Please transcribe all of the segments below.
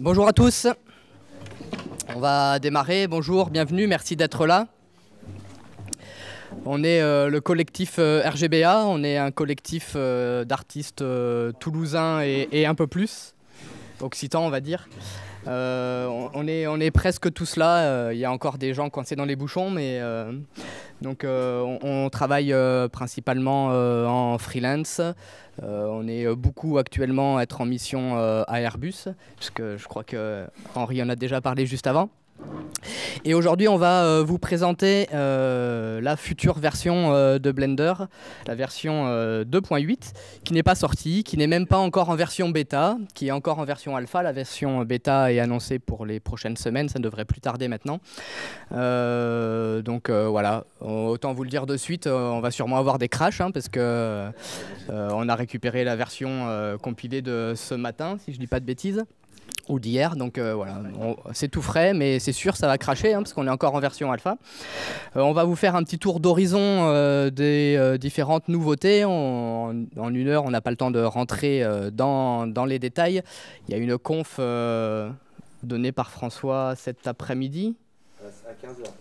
Bonjour à tous. On va démarrer. Bonjour, bienvenue, merci d'être là. On est euh, le collectif euh, RGBA, on est un collectif euh, d'artistes toulousains et, un peu plus, occitans on va dire. On, est, on, est, presque tous là, il y a encore des gens coincés dans les bouchons, mais donc on, travaille principalement en freelance. on est beaucoup actuellement à être en mission à Airbus, puisque je crois que Henri en a déjà parlé juste avant. Et aujourd'hui, on va euh, vous présenter euh, la future version euh, de Blender, la version 2.8, qui n'est pas sortie, qui n'est même pas encore en version bêta, qui est encore en version alpha. La version bêta est annoncée pour les prochaines semaines, ça ne devrait plus tarder maintenant. donc voilà, autant vous le dire de suite, on va sûrement avoir des crashs, hein, parce que on a récupéré la version compilée de ce matin, si je ne dis pas de bêtises ou d'hier. Donc euh, voilà, c'est tout frais, mais c'est sûr, ça va cracher hein, parce qu'on est encore en version alpha. Euh, on va vous faire un petit tour d'horizon euh, des différentes nouveautés. en une heure, on n'a pas le temps de rentrer dans, dans, les détails. Il y a une conf donnée par François cet après-midi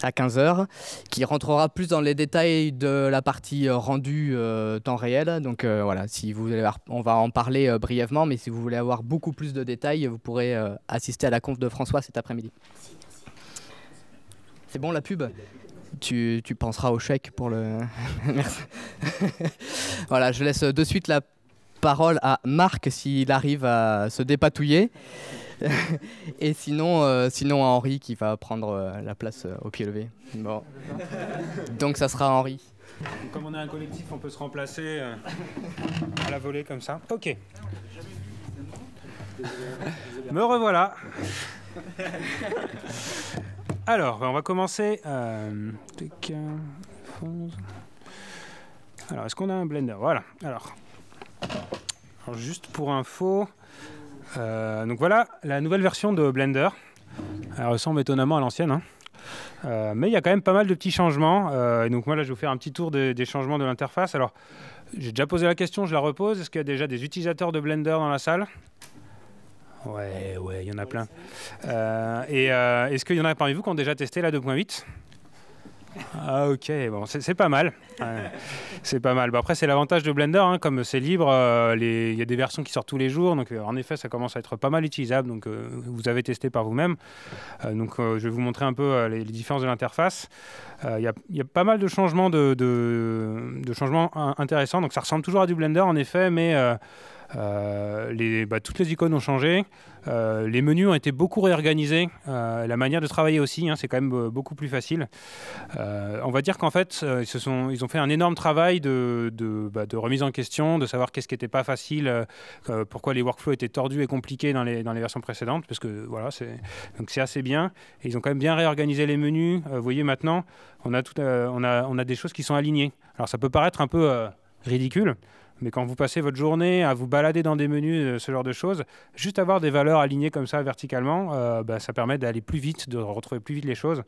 à 15h, qui rentrera plus dans les détails de la partie euh, rendue euh, temps réel. Donc euh, voilà, si vous on va en parler brièvement, mais si vous voulez avoir beaucoup plus de détails, vous pourrez assister à la conf de François cet après-midi. C'est bon la pub? Tu, tu, penseras au chèque pour le. Merci. voilà, je laisse de suite la parole à Marc s'il arrive à se dépatouiller. et sinon, euh, sinon à Henri qui va prendre euh, la place euh, au pied levé. Bon. Donc ça sera Henri. Comme on est un collectif, on peut se remplacer à la volée comme ça. Ok. Me revoilà. Alors, on va commencer. Alors, est-ce qu'on a un blender? Voilà. Alors, alors, juste pour info, euh, donc voilà la nouvelle version de Blender. Elle ressemble étonnamment à l'ancienne. Hein. Euh, mais il y a quand même pas mal de petits changements. Euh, et donc moi là je vais vous faire un petit tour des changements de l'interface. Alors j'ai déjà posé la question, je la repose. Est-ce qu'il y a déjà des utilisateurs de Blender dans la salle? Ouais, ouais, il y en a plein. et est-ce qu'il y en a parmi vous qui ont déjà testé la 2.8 ah ok, bon, c'est pas mal. c'est pas mal. Bon, après, c'est l'avantage de Blender, hein, comme c'est libre, euh, il y a des versions qui sortent tous les jours, donc euh, en effet, ça commence à être pas mal utilisable. Donc, euh, vous avez testé par vous-même. donc, je vais vous montrer un peu les, différences de l'interface. Il y, a pas mal de changements, de, changements intéressants. Donc, ça ressemble toujours à du Blender, en effet, mais les, bah, toutes les icônes ont changé. Euh, les menus ont été beaucoup réorganisés. Euh, la manière de travailler aussi, hein, c'est quand même beaucoup plus facile. on va dire qu'en fait, ils, ont fait un énorme travail bah, de remise en question, de savoir qu'est-ce qui n'était pas facile, pourquoi les workflows étaient tordus et compliqués dans les, versions précédentes, parce que voilà, c'est assez bien. Ils ont quand même bien réorganisé les menus. vous voyez maintenant, on a des choses qui sont alignées. Alors ça peut paraître un peu ridicule, mais quand vous passez votre journée à vous balader dans des menus, euh, ce genre de choses, juste avoir des valeurs alignées comme ça verticalement, euh, bah, ça permet d'aller plus vite, de retrouver plus vite les choses.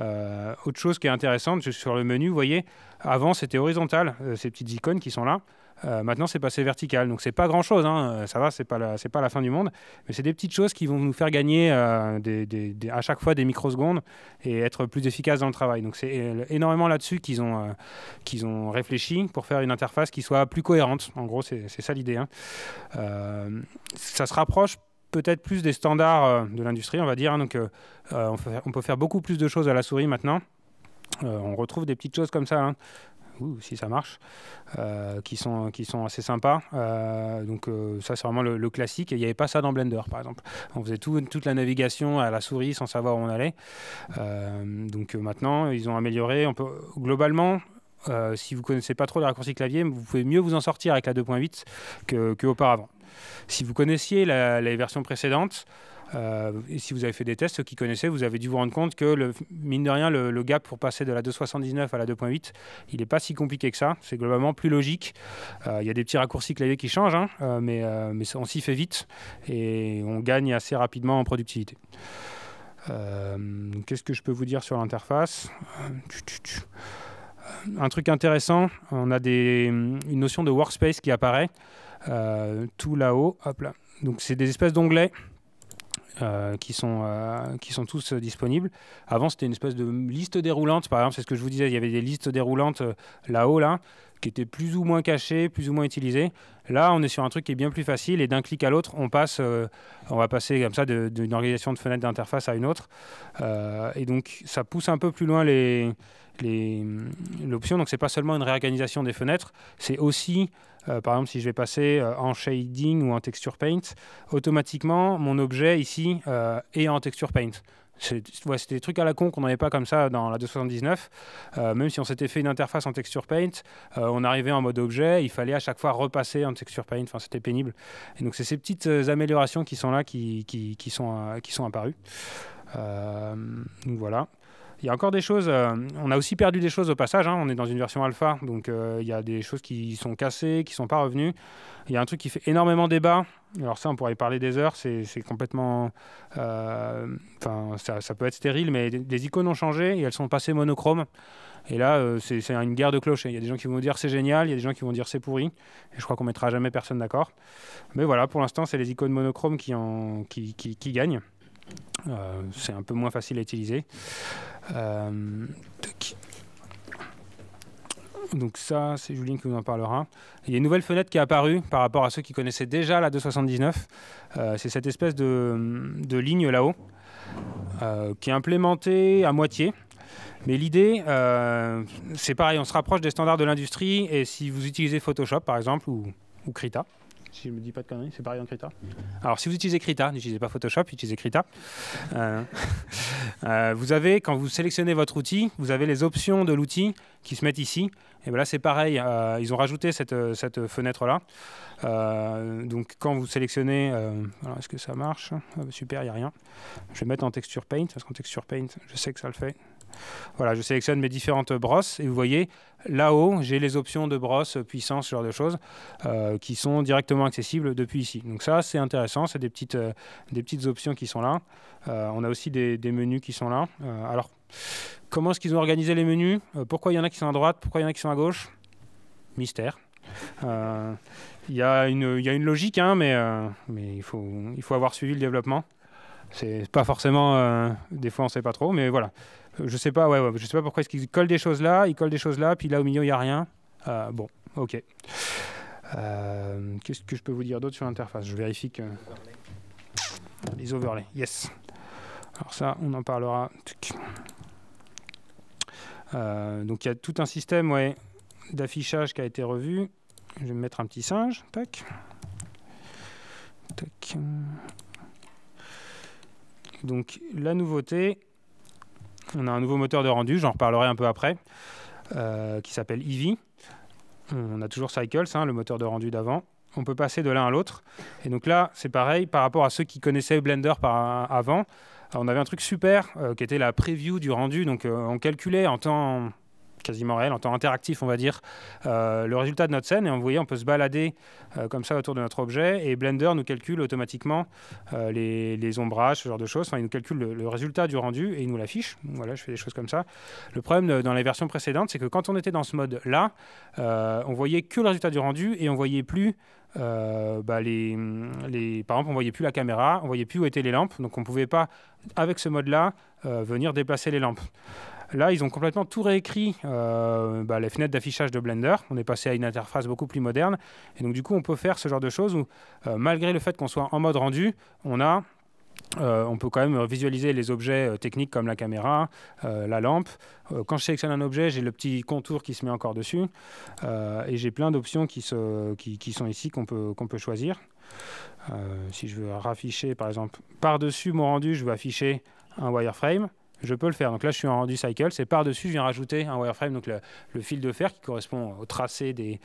Euh, autre chose qui est intéressante sur le menu, vous voyez, avant c'était horizontal, ces petites icônes qui sont là. Euh, maintenant, c'est passé vertical. Donc, c'est pas grand chose. Hein. Euh, ça va, c'est pas, la, pas la fin du monde. Mais c'est des petites choses qui vont nous faire gagner euh, à chaque fois des microsecondes et être plus efficace dans le travail. Donc, c'est énormément là-dessus qu'ils ont, réfléchi pour faire une interface qui soit plus cohérente. En gros, c'est ça l'idée. Hein. ça se rapproche peut-être plus des standards de l'industrie, on va dire. Hein. Donc, on, on, peut faire beaucoup plus de choses à la souris maintenant. on retrouve des petites choses comme ça si ça marche, euh, qui, sont, qui sont assez sympas. Euh, donc euh, ça, c'est vraiment le, classique. Il n'y avait pas ça dans Blender, par exemple. On faisait tout, toute la navigation à la souris sans savoir où on allait. donc maintenant, ils ont amélioré. Globalement, si vous connaissez pas trop les raccourcis clavier, vous pouvez mieux vous en sortir avec la 2.8 qu'auparavant. si vous connaissiez les versions précédentes, euh, et si vous avez fait des tests, ceux qui connaissaient, vous avez dû vous rendre compte que, mine de rien, le, gap pour passer de la 2.79 à la 2.8, il n'est pas si compliqué que ça. C'est globalement plus logique. Euh, il y a des petits raccourcis clavier qui changent, hein, euh, mais, on s'y fait vite et on gagne assez rapidement en productivité. Qu'est-ce que je peux vous dire sur l'interface? Un truc intéressant, on a une notion de workspace qui apparaît tout là-haut. Donc c'est des espèces d'onglets qui, sont, qui sont tous disponibles. Avant, c'était une espèce de liste déroulante, par exemple, c'est ce que je vous disais, il y avait des listes déroulantes là-haut, là, qui étaient plus ou moins cachées, plus ou moins utilisées. Là, on est sur un truc qui est bien plus facile et d'un clic à l'autre, on passe, on va passer comme ça d'une organisation de fenêtres d'interface à une autre. et donc, ça pousse un peu plus loin les, l'option. Donc, c'est pas seulement une réorganisation des fenêtres, c'est aussi euh, par exemple, si je vais passer euh, en shading ou en texture paint, automatiquement, mon objet ici euh, est en texture paint. C'était des trucs à la con qu'on n'avait pas comme ça dans la 279. même si on s'était fait une interface en texture paint, on arrivait en mode objet, il fallait à chaque fois repasser en texture paint. Enfin, c'était pénible. Et donc, c'est ces petites améliorations qui sont là qui, sont, qui sont apparues. donc voilà. Il y a encore des choses, euh, on a aussi perdu des choses au passage, hein. on est dans une version alpha, donc euh, il y a des choses qui sont cassées, qui sont pas revenues. Il y a un truc qui fait énormément débat, alors ça on pourrait y parler des heures, c'est complètement... Euh, enfin, ça, peut être stérile, mais les icônes ont changé et elles sont passées monochromes. Et là, c'est une guerre de clochers. Il y a des gens qui vont dire c'est génial, il y a des gens qui vont dire c'est pourri. Et je crois qu'on mettra jamais personne d'accord. Mais voilà, pour l'instant, c'est les icônes qui, qui gagnent. Euh, c'est un peu moins facile à utiliser. Euh, donc ça, c'est Julien qui nous en parlera. Il y a une nouvelle fenêtre qui est apparue par rapport à ceux qui connaissaient déjà la 279. Euh, c'est cette espèce de, de ligne là-haut qui est implémentée à moitié. Mais l'idée, c'est pareil, on se rapproche des standards de l'industrie et si vous utilisez Photoshop par exemple ou, ou Krita, si je ne me dis pas de conneries, c'est pareil en Krita. Alors, si vous utilisez Krita, n'utilisez pas Photoshop, utilisez Krita. Euh, euh, vous avez, quand vous sélectionnez votre outil, vous avez les options de l'outil qui se mettent ici. Et bien là, c'est pareil. Euh, ils ont rajouté cette, cette fenêtre-là. donc, quand vous sélectionnez, est-ce que ça marche? Ah, bah, Super, il n'y a rien. Je vais mettre en Texture Paint, parce qu'en Texture Paint, je sais que ça le fait. Voilà, je sélectionne mes différentes brosses et vous voyez, là-haut, j'ai les options de brosse, puissance, ce genre de choses, euh, qui sont directement accessibles depuis ici. Donc ça, c'est intéressant, c'est des petites, euh, des petites options qui sont là. Euh, on a aussi des, menus qui sont là. alors, comment est-ce qu'ils ont organisé les menus? Pourquoi il y en a qui sont à droite? Pourquoi il y en a qui sont à gauche? Mystère. Il y, a une, y a une logique, hein, mais, mais il, faut, il faut avoir suivi le développement. C'est pas forcément... des fois, on ne sait pas trop, mais voilà. Je sais pas, ouais, je sais pas pourquoi est-ce collent des choses là, ils collent des choses là, puis là au milieu il n'y a rien. Euh, bon, ok. Euh, qu'est-ce que je peux vous dire d'autre sur l'interface? Je vérifie que. Les overlays, yes. Alors ça, on en parlera. Euh, donc il y a tout un système ouais, d'affichage qui a été revu. Je vais me mettre un petit singe. Tac. Tac. Donc la nouveauté, on a un nouveau moteur de rendu, j'en reparlerai un peu après, euh, qui s'appelle Eevee. On a toujours Cycles, hein, le moteur de rendu d'avant. On peut passer de l'un à l'autre. Et donc là, c'est pareil par rapport à ceux qui connaissaient Blender par, avant. On avait un truc super euh, qui était la preview du rendu. Donc euh, on calculait en temps quasiment réel, en temps interactif, on va dire, euh, le résultat de notre scène. Et vous voyez, on peut se balader euh, comme ça autour de notre objet. Et Blender nous calcule automatiquement euh, les, ombrages, ce genre de choses. Enfin, il nous calcule le, résultat du rendu et il nous l'affiche. Voilà, je fais des choses comme ça. Le problème dans les versions précédentes, c'est que quand on était dans ce mode-là, on voyait que le résultat du rendu et on voyait plus bah, les, les, par exemple, on voyait plus la caméra, on voyait plus où étaient les lampes, donc on pouvait pas, avec ce mode-là, venir déplacer les lampes. Là, ils ont complètement tout réécrit euh, bah, les fenêtres d'affichage de Blender. On est passé à une interface beaucoup plus moderne. Et donc, du coup, on peut faire ce genre de choses où, euh, malgré le fait qu'on soit en mode rendu, on a euh, on peut quand même visualiser les objets techniques comme la caméra, la lampe. quand je sélectionne un objet, j'ai le petit contour qui se met encore dessus. et j'ai plein d'options qui, qui, sont ici qu'on peut, qu'on peut choisir. si je veux rafficher, par exemple, par-dessus mon rendu, je veux afficher un wireframe je peux le faire. Donc là, je suis en rendu cycle. C'est par-dessus, je viens rajouter un wireframe, donc le, fil de fer qui correspond au tracé du,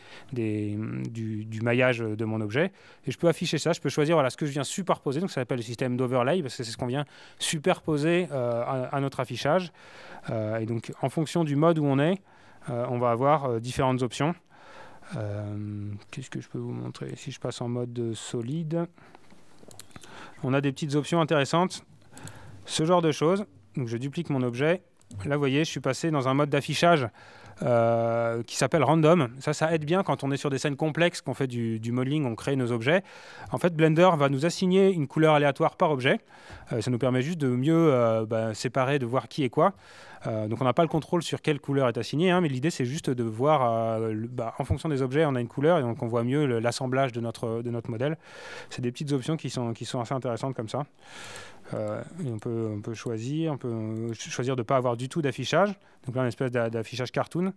maillage de mon objet. Et je peux afficher ça. Je peux choisir voilà, ce que je viens superposer. Donc ça s'appelle le système d'overlay parce que c'est ce qu'on vient superposer euh, à, notre affichage. Euh, et donc, en fonction du mode où on est, euh, on va avoir différentes options. Qu'est-ce que je peux vous montrer Si je passe en mode solide, on a des petites options intéressantes. Ce genre de choses. Donc je duplique mon objet. Là, vous voyez, je suis passé dans un mode d'affichage euh, qui s'appelle random. Ça, ça aide bien quand on est sur des scènes complexes, qu'on fait du, modeling, on crée nos objets. En fait, Blender va nous assigner une couleur aléatoire par objet. Euh, ça nous permet juste de mieux euh, bah, séparer, de voir qui est quoi. donc on n'a pas le contrôle sur quelle couleur est assignée, hein, mais l'idée c'est juste de voir, bah, en fonction des objets, on a une couleur et donc on voit mieux l'assemblage de notre, de notre modèle. C'est des petites options qui sont, qui sont assez intéressantes comme ça. On, peut, on peut choisir, on peut choisir de ne pas avoir du tout d'affichage. Donc là, une espèce d'affichage cartoon.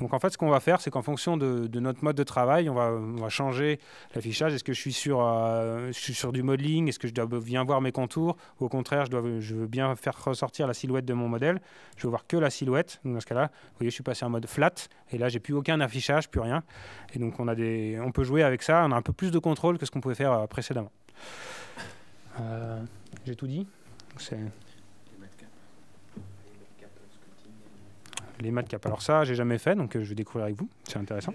Donc en fait, ce qu'on va faire, c'est qu'en fonction de, notre mode de travail, on va, changer l'affichage. Est-ce que je suis, sur, euh, je suis sur du modeling? Est-ce que je dois bien voir mes contours? Ou au contraire, je, dois, je veux bien faire ressortir la silhouette de mon modèle. Je veux voir que la silhouette. Donc dans ce cas-là, vous voyez, je suis passé en mode flat. Et là, j'ai plus aucun affichage, plus rien. Et donc on, a des, on peut jouer avec ça. On a un peu plus de contrôle que ce qu'on pouvait faire euh, précédemment. Euh, j'ai tout dit les cap. Alors ça, j'ai jamais fait, donc euh, je vais découvrir avec vous. C'est intéressant.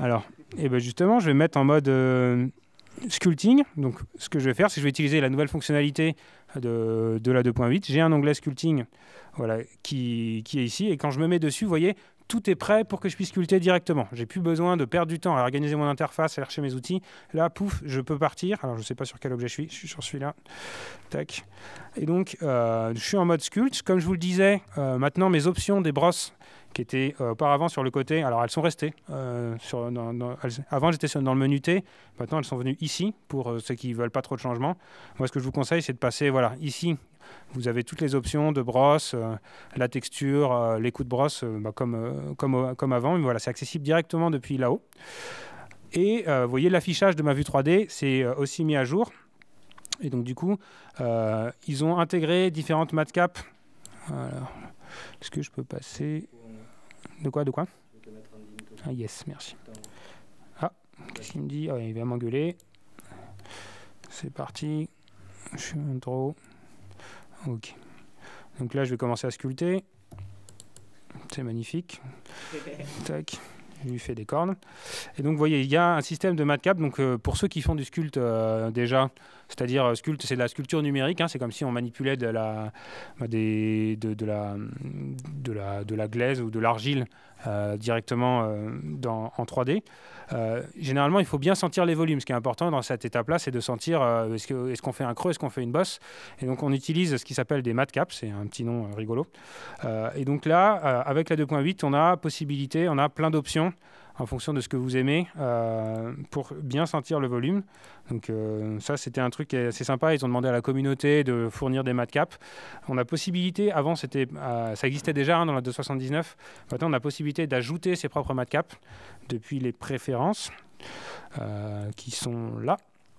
Alors, et eh ben justement, je vais mettre en mode euh, sculpting. Donc, ce que je vais faire, c'est que je vais utiliser la nouvelle fonctionnalité de, de la 2.8. J'ai un onglet sculpting, voilà, qui, qui, est ici. Et quand je me mets dessus, vous voyez, tout est prêt pour que je puisse sculpter directement. J'ai plus besoin de perdre du temps à organiser mon interface, à chercher mes outils. Là, pouf, je peux partir. Alors, je ne sais pas sur quel objet je suis. Je suis sur celui-là. Tac. Et donc, euh, je suis en mode sculpt. Comme je vous le disais, euh, maintenant, mes options des brosses qui étaient euh, auparavant sur le côté, alors elles sont restées. Avant, j'étais dans le menu T. Maintenant, elles sont venues ici pour ceux qui ne veulent pas trop de changements. Moi, ce que je vous conseille, c'est de passer voilà, ici vous avez toutes les options de brosse, euh, la texture, euh, les coups de brosse, euh, bah, comme, comme, comme avant. Mais voilà, c'est accessible directement depuis là-haut. Et vous voyez, l'affichage de ma vue 3D, c'est aussi mis à jour. Et donc, du coup, ils ont intégré différentes matcaps. Est-ce que je peux passer De quoi De quoi Ah, yes, merci. Ah, qu'est-ce qu'il me dit? Ah, Il va m'engueuler. C'est parti. Je suis un trop. Ok. Donc là, je vais commencer à sculpter. C'est magnifique. Tac. Je lui fais des cornes. Et donc, vous voyez, il y a un système de matcap. Donc, euh, pour ceux qui font du sculpte euh, déjà, c'est-à-dire euh, sculpte, c'est de la sculpture numérique. Hein, c'est comme si on manipulait de la, glaise ou de l'argile directement dans, en 3D. Euh, généralement, il faut bien sentir les volumes. Ce qui est important dans cette étape-là, c'est de sentir euh, est-ce qu'on fait un creux, est-ce qu'on fait une bosse. Et donc, on utilise ce qui s'appelle des matcaps, c'est un petit nom euh, rigolo. et donc là, avec la 2.8, on a possibilité, on a plein d'options en fonction de ce que vous aimez pour bien sentir le volume. Donc ça, c'était un truc assez sympa. Ils ont demandé à la communauté de fournir des matcaps. On a possibilité, avant c'était, ça existait déjà hein, dans la 279. Maintenant, on a possibilité d'ajouter ses propres matcaps depuis les préférences euh, qui sont là.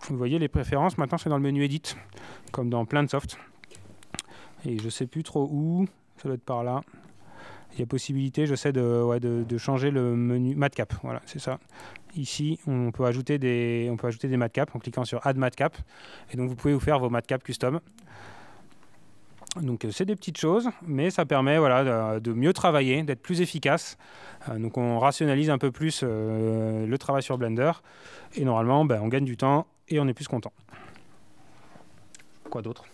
Vous voyez les préférences, maintenant c'est dans le menu Edit, comme dans plein de soft. Et je sais plus trop où, ça doit être par là. Il y a possibilité, je sais, de, changer le menu matcap. Voilà, c'est ça. Ici, on peut ajouter des, on peut ajouter des en cliquant sur Add matcap. Et donc, vous pouvez vous faire vos matcaps custom. Donc euh, c'est des petites choses, mais ça permet voilà, de, mieux travailler, d'être plus efficace. Euh, donc on rationalise un peu plus euh, le travail sur Blender et normalement ben, on gagne du temps et on est plus content. Quoi d'autre?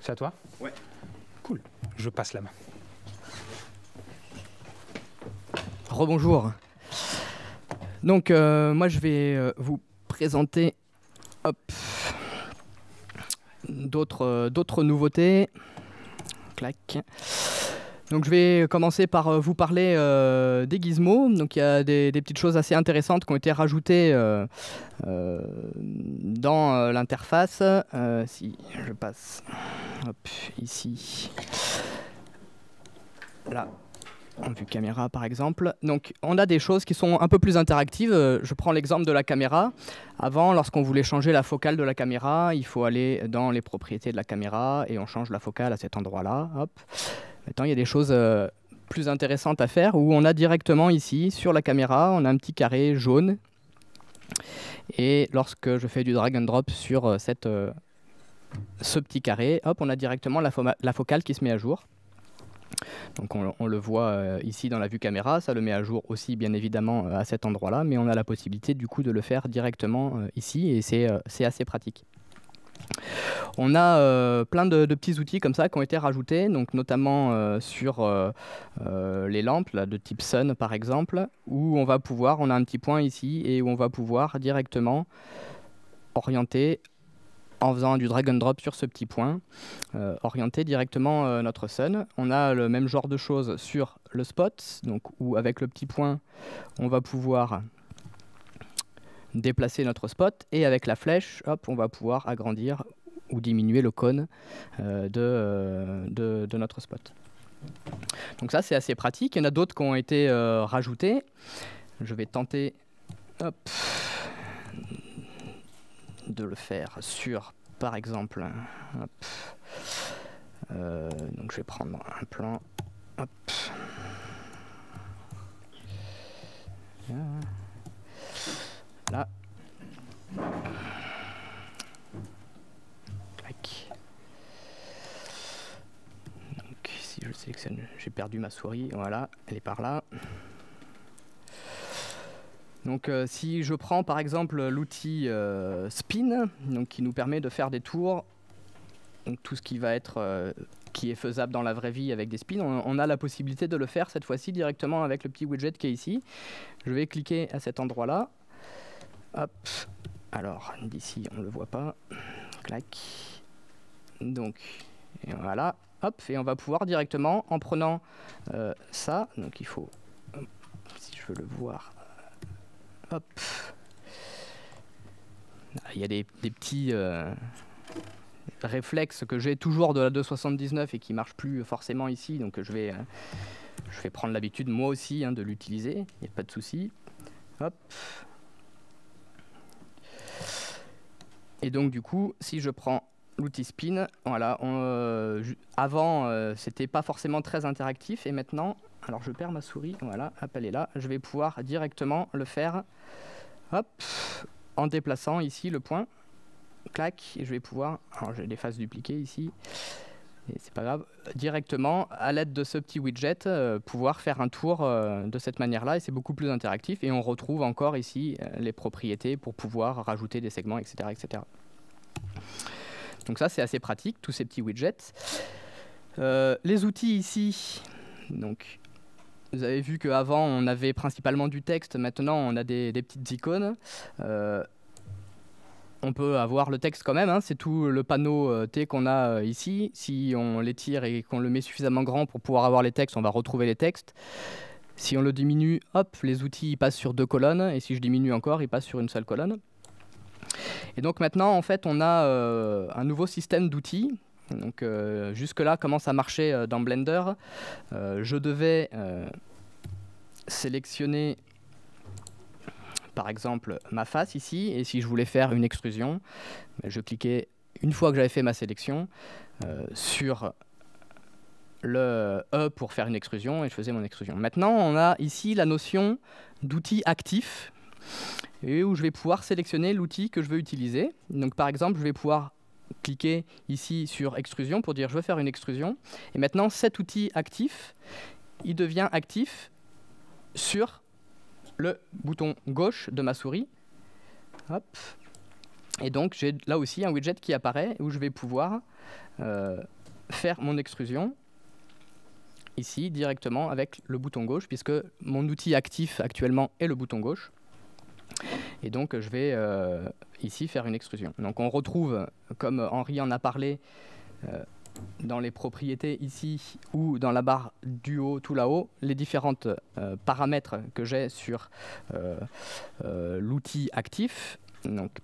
C'est à toi? Ouais. Je passe la main. Rebonjour. Donc moi je vais vous présenter d'autres, d'autres nouveautés. Clac. Donc je vais commencer par euh, vous parler euh, des gizmos. Donc il y a des, petites choses assez intéressantes qui ont été rajoutées euh, dans l'interface. si je passe ici. Là, en vue caméra par exemple. Donc on a des choses qui sont un peu plus interactives. Je prends l'exemple de la caméra. Avant, lorsqu'on voulait changer la focale de la caméra, il faut aller dans les propriétés de la caméra et on change la focale à cet endroit-là. Maintenant, il y a des choses euh, plus intéressantes à faire où on a directement ici, sur la caméra, un petit carré jaune. Et lorsque je fais du drag and drop sur euh, cette, ce petit carré, hop, on a directement la focale qui se met à jour. Donc on, le voit euh, ici dans la vue caméra, ça le met à jour aussi bien évidemment euh, à cet endroit-là, mais on a la possibilité du coup de le faire directement euh, ici et c'est assez pratique. On a euh, plein de, petits outils comme ça qui ont été rajoutés, donc notamment euh, sur euh, les lampes de type Sun par exemple, où on va pouvoir, on a un petit point ici et où on va pouvoir directement orienter en faisant du drag and drop sur ce petit point, orienter directement notre sun. On a le même genre de choses sur le spot, donc où avec le petit point, on va pouvoir déplacer notre spot et avec la flèche, hop, on va pouvoir agrandir ou diminuer le cône euh, euh, de, notre spot. Donc ça, c'est assez pratique. Il y en a d'autres qui ont été euh, rajoutés. Je vais tenter de le faire sur, par exemple, donc je vais prendre un plan. Je sélectionne, j'ai perdu ma souris, voilà, elle est par là. Donc euh, si je prends par exemple l'outil euh, spin, donc qui nous permet de faire des tours, donc tout ce qui va être euh, qui est faisable dans la vraie vie avec des spins, on, a la possibilité de le faire cette fois-ci directement avec le petit widget qui est ici. Je vais cliquer à cet endroit-là. Hop. Alors d'ici on ne le voit pas. Clac. Donc voilà, hop, et on va pouvoir directement, en prenant euh, ça, donc il faut, si je veux le voir, hop, ah, il y a des, petits euh, réflexes que j'ai toujours de la 279 et qui ne marchent plus forcément ici, donc je vais, euh, je vais prendre l'habitude moi aussi hein, de l'utiliser, il n'y a pas de souci. Hop. Et donc du coup, si je prends l'outil Spin. Voilà, euh, avant, euh, c'était pas forcément très interactif et maintenant, alors je perds ma souris, voilà, est là. Je vais pouvoir directement le faire, hop, en déplaçant ici le point, clac, et je vais pouvoir, alors j'ai des faces dupliquées ici, c'est pas grave, directement à l'aide de ce petit widget, euh, pouvoir faire un tour de cette manière-là et c'est beaucoup plus interactif et on retrouve encore ici les propriétés pour pouvoir rajouter des segments, etc., etc. Donc ça, c'est assez pratique, tous ces petits widgets. Euh, les outils ici, donc vous avez vu qu'avant on avait principalement du texte, maintenant on a des, petites icônes. Euh, on peut avoir le texte quand même, hein. c'est tout le panneau euh, T qu'on a ici. Si on l'étire et qu'on le met suffisamment grand pour pouvoir avoir les textes, on va retrouver les textes. Si on le diminue, hop, les outils passent sur deux colonnes, et si je diminue encore, ils passent sur une seule colonne. Et donc maintenant, en fait, on a euh, un nouveau système d'outils. Donc euh, jusque-là, comment ça marchait euh, dans Blender? Je devais sélectionner par exemple ma face ici, et si je voulais faire une extrusion, ben, je cliquais une fois que j'avais fait ma sélection sur le E pour faire une extrusion et je faisais mon extrusion. Maintenant, on a ici la notion d'outil actif où je vais pouvoir sélectionner l'outil que je veux utiliser. Donc par exemple, je vais pouvoir cliquer ici sur extrusion pour dire je veux faire une extrusion. Et maintenant, cet outil actif, il devient actif sur le bouton gauche de ma souris. Hop. Et donc j'ai là aussi un widget qui apparaît où je vais pouvoir euh, faire mon extrusion ici directement avec le bouton gauche puisque mon outil actif actuellement est le bouton gauche. Et donc, je vais euh, ici faire une extrusion. Donc, on retrouve, comme Henri en a parlé, euh, dans les propriétés ici ou dans la barre du haut tout là-haut, les différentes euh, paramètres que j'ai sur l'outil actif. Donc,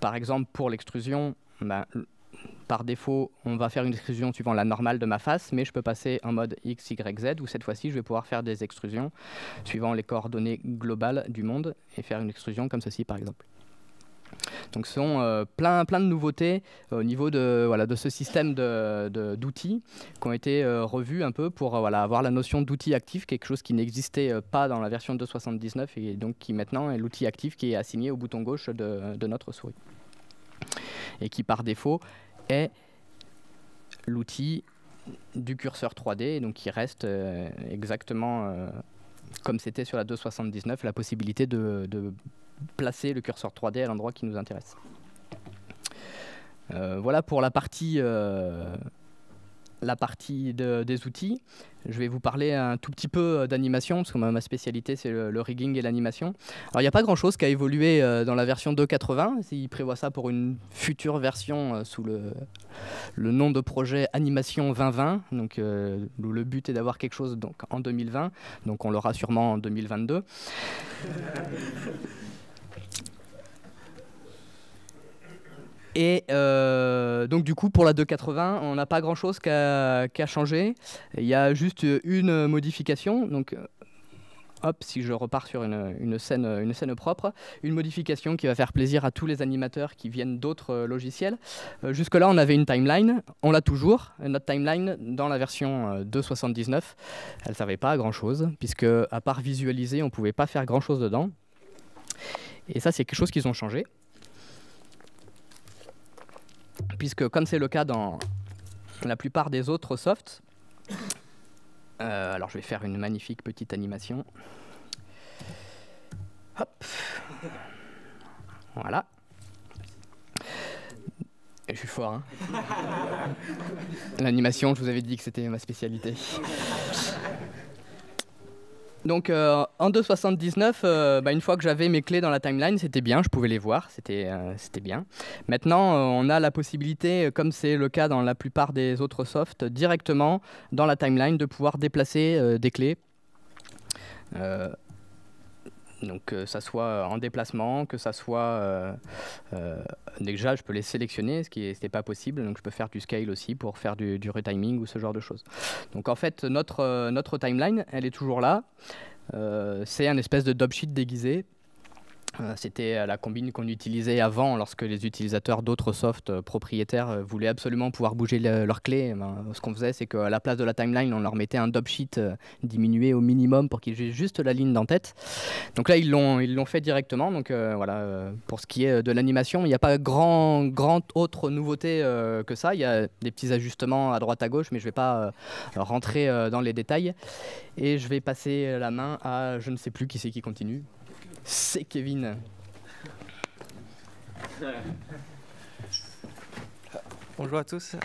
par exemple, pour l'extrusion, ben, par défaut, on va faire une extrusion suivant la normale de ma face, mais je peux passer en mode X, Y, Z, où cette fois-ci, je vais pouvoir faire des extrusions suivant les coordonnées globales du monde et faire une extrusion comme ceci, par exemple. Donc ce sont euh, plein, plein de nouveautés euh, au niveau de, voilà, de ce système d'outils qui ont été euh, revus un peu pour voilà, avoir la notion d'outil actif, quelque chose qui n'existait pas dans la version 2.79 et donc qui maintenant est l'outil actif qui est assigné au bouton gauche de, notre souris. Et qui par défaut est l'outil du curseur 3D, donc qui reste exactement comme c'était sur la 279, la possibilité de, placer le curseur 3D à l'endroit qui nous intéresse. voilà pour la partie la partie des outils. Je vais vous parler un tout petit peu euh, d'animation, parce que ma, spécialité c'est le, rigging et l'animation. Alors il n'y a pas grand chose qui a évolué euh, dans la version 2.80, il prévoit ça pour une future version euh, sous le, le, nom de projet Animation 2020, donc, où le but est d'avoir quelque chose donc, en 2020, donc on l'aura sûrement en 2022. Et euh, donc du coup pour la 280, on n'a pas grand chose qui a, changé. Il y a juste une modification. Donc euh, hop, si je repars sur une, scène, une scène propre, une modification qui va faire plaisir à tous les animateurs qui viennent d'autres euh, logiciels. Jusque-là, on avait une timeline, on l'a toujours. Notre timeline, dans la version 2.79, elle ne servait pas à grand-chose, puisque à part visualiser, on ne pouvait pas faire grand-chose dedans. Et ça, c'est quelque chose qu'ils ont changé puisque comme c'est le cas dans la plupart des autres softs, euh, alors je vais faire une magnifique petite animation. Hop. Voilà. Et je suis fort. Hein L'animation, je vous avais dit que c'était ma spécialité. Donc euh, en 2.79, euh, bah, une fois que j'avais mes clés dans la timeline, c'était bien, je pouvais les voir, c'était euh, bien. Maintenant, on a la possibilité, comme c'est le cas dans la plupart des autres softs, directement dans la timeline de pouvoir déplacer des clés donc que ça soit en déplacement, que ça soit euh, euh, déjà je peux les sélectionner, ce qui n'était pas possible, donc je peux faire du scale aussi pour faire du, retiming ou ce genre de choses. Donc en fait notre, euh, timeline elle est toujours là, c'est un espèce de dope sheet déguisé. euh, c'était euh, la combine qu'on utilisait avant lorsque les utilisateurs d'autres softs euh, propriétaires voulaient absolument pouvoir bouger leurs clés. Ben, ce qu'on faisait, c'est qu'à la place de la timeline, on leur mettait un dub sheet diminué au minimum pour qu'ils aient juste la ligne d'en-tête. Donc là, ils l'ont, ils l'ont fait directement. Donc voilà, pour ce qui est de l'animation, il n'y a pas grand, grand autre nouveauté que ça. Il y a des petits ajustements à droite à gauche, mais je ne vais pas rentrer dans les détails. Et je vais passer la main à je ne sais plus qui c'est qui continue c'est Kevin. Bonjour à tous.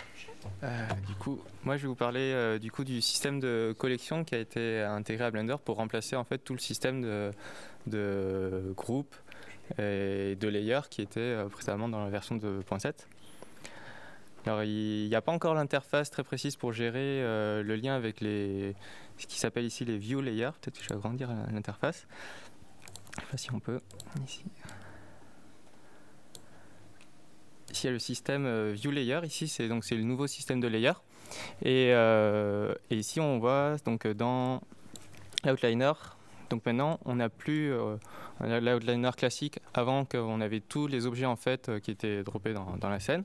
Euh, du coup, moi je vais vous parler euh, du coup du système de collection qui a été intégré à Blender pour remplacer en fait tout le système de, de groupe et de layer qui était euh, précédemment dans la version 2.7. Alors il n'y a pas encore l'interface très précise pour gérer le lien avec les, ce qui s'appelle ici les view layers. Peut-être que je vais agrandir l'interface. Si on peut, ici. Il y a le système euh, View Layer. Ici, c'est donc c'est le nouveau système de layer. Et, euh, ici, on voit donc dans l'outliner. Donc maintenant, on n'a plus euh, l'outliner classique avant qu'on avait tous les objets en fait qui étaient droppés dans, dans, la scène.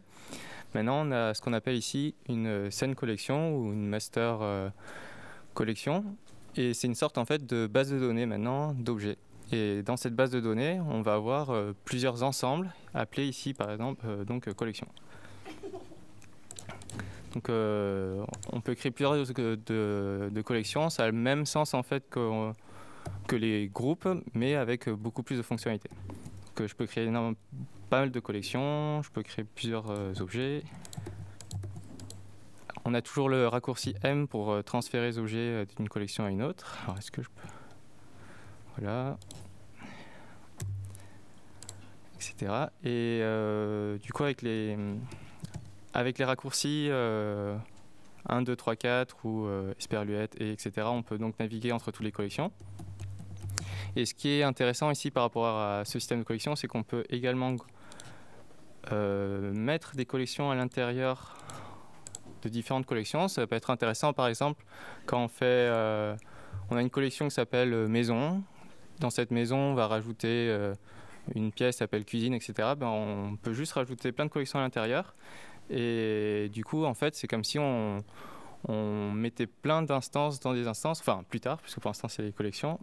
Maintenant, on a ce qu'on appelle ici une scène collection ou une master collection. Et c'est une sorte en fait de base de données maintenant d'objets. Et dans cette base de données, on va avoir euh, plusieurs ensembles, appelés ici par exemple euh, donc, euh, collection. Donc on peut créer plusieurs de, collections, ça a le même sens en fait que, les groupes, mais avec beaucoup plus de fonctionnalités. Je peux créer pas mal de collections, je peux créer plusieurs objets. On a toujours le raccourci M pour transférer les objets d'une collection à une autre. Alors est-ce que je peux voilà. Etc. Et euh, du coup, avec les, avec les raccourcis 1, 2, 3, 4 ou euh, Esperluette, et etc., on peut donc naviguer entre toutes les collections. Et ce qui est intéressant ici par rapport à ce système de collection, c'est qu'on peut également euh, mettre des collections à l'intérieur de différentes collections. Ça peut être intéressant, par exemple, quand on fait, on a une collection qui s'appelle maison, dans cette maison, on va rajouter euh, une pièce s'appelle cuisine, etc. Ben, on peut juste rajouter plein de collections à l'intérieur. Et du coup, en fait, c'est comme si on, mettait plein d'instances dans des instances, enfin plus tard, puisque pour l'instant c'est les collections.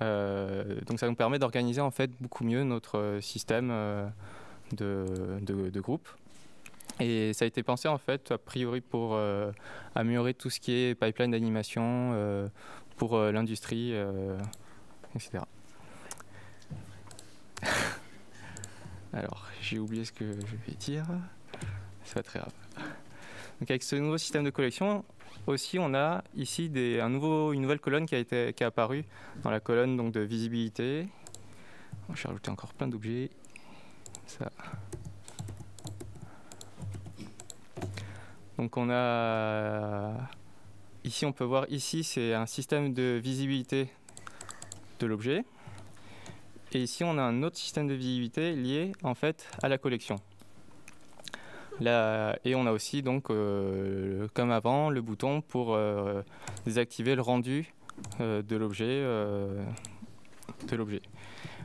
Euh, donc ça nous permet d'organiser en fait beaucoup mieux notre système euh, de, de, groupe. Et ça a été pensé en fait a priori pour améliorer tout ce qui est pipeline d'animation pour l'industrie etc. Alors, j'ai oublié ce que je vais dire. c'est pas très grave. Donc avec ce nouveau système de collection, aussi on a ici des, un nouveau, une nouvelle colonne qui a été qui est apparue dans la colonne donc de visibilité. Je vais rajouter encore plein d'objets. Ça. Donc on a ici on peut voir ici c'est un système de visibilité de l'objet. Et ici on a un autre système de visibilité lié en fait à la collection. Là, et on a aussi donc euh, comme avant le bouton pour euh, désactiver le rendu euh, de l'objet de l'objet.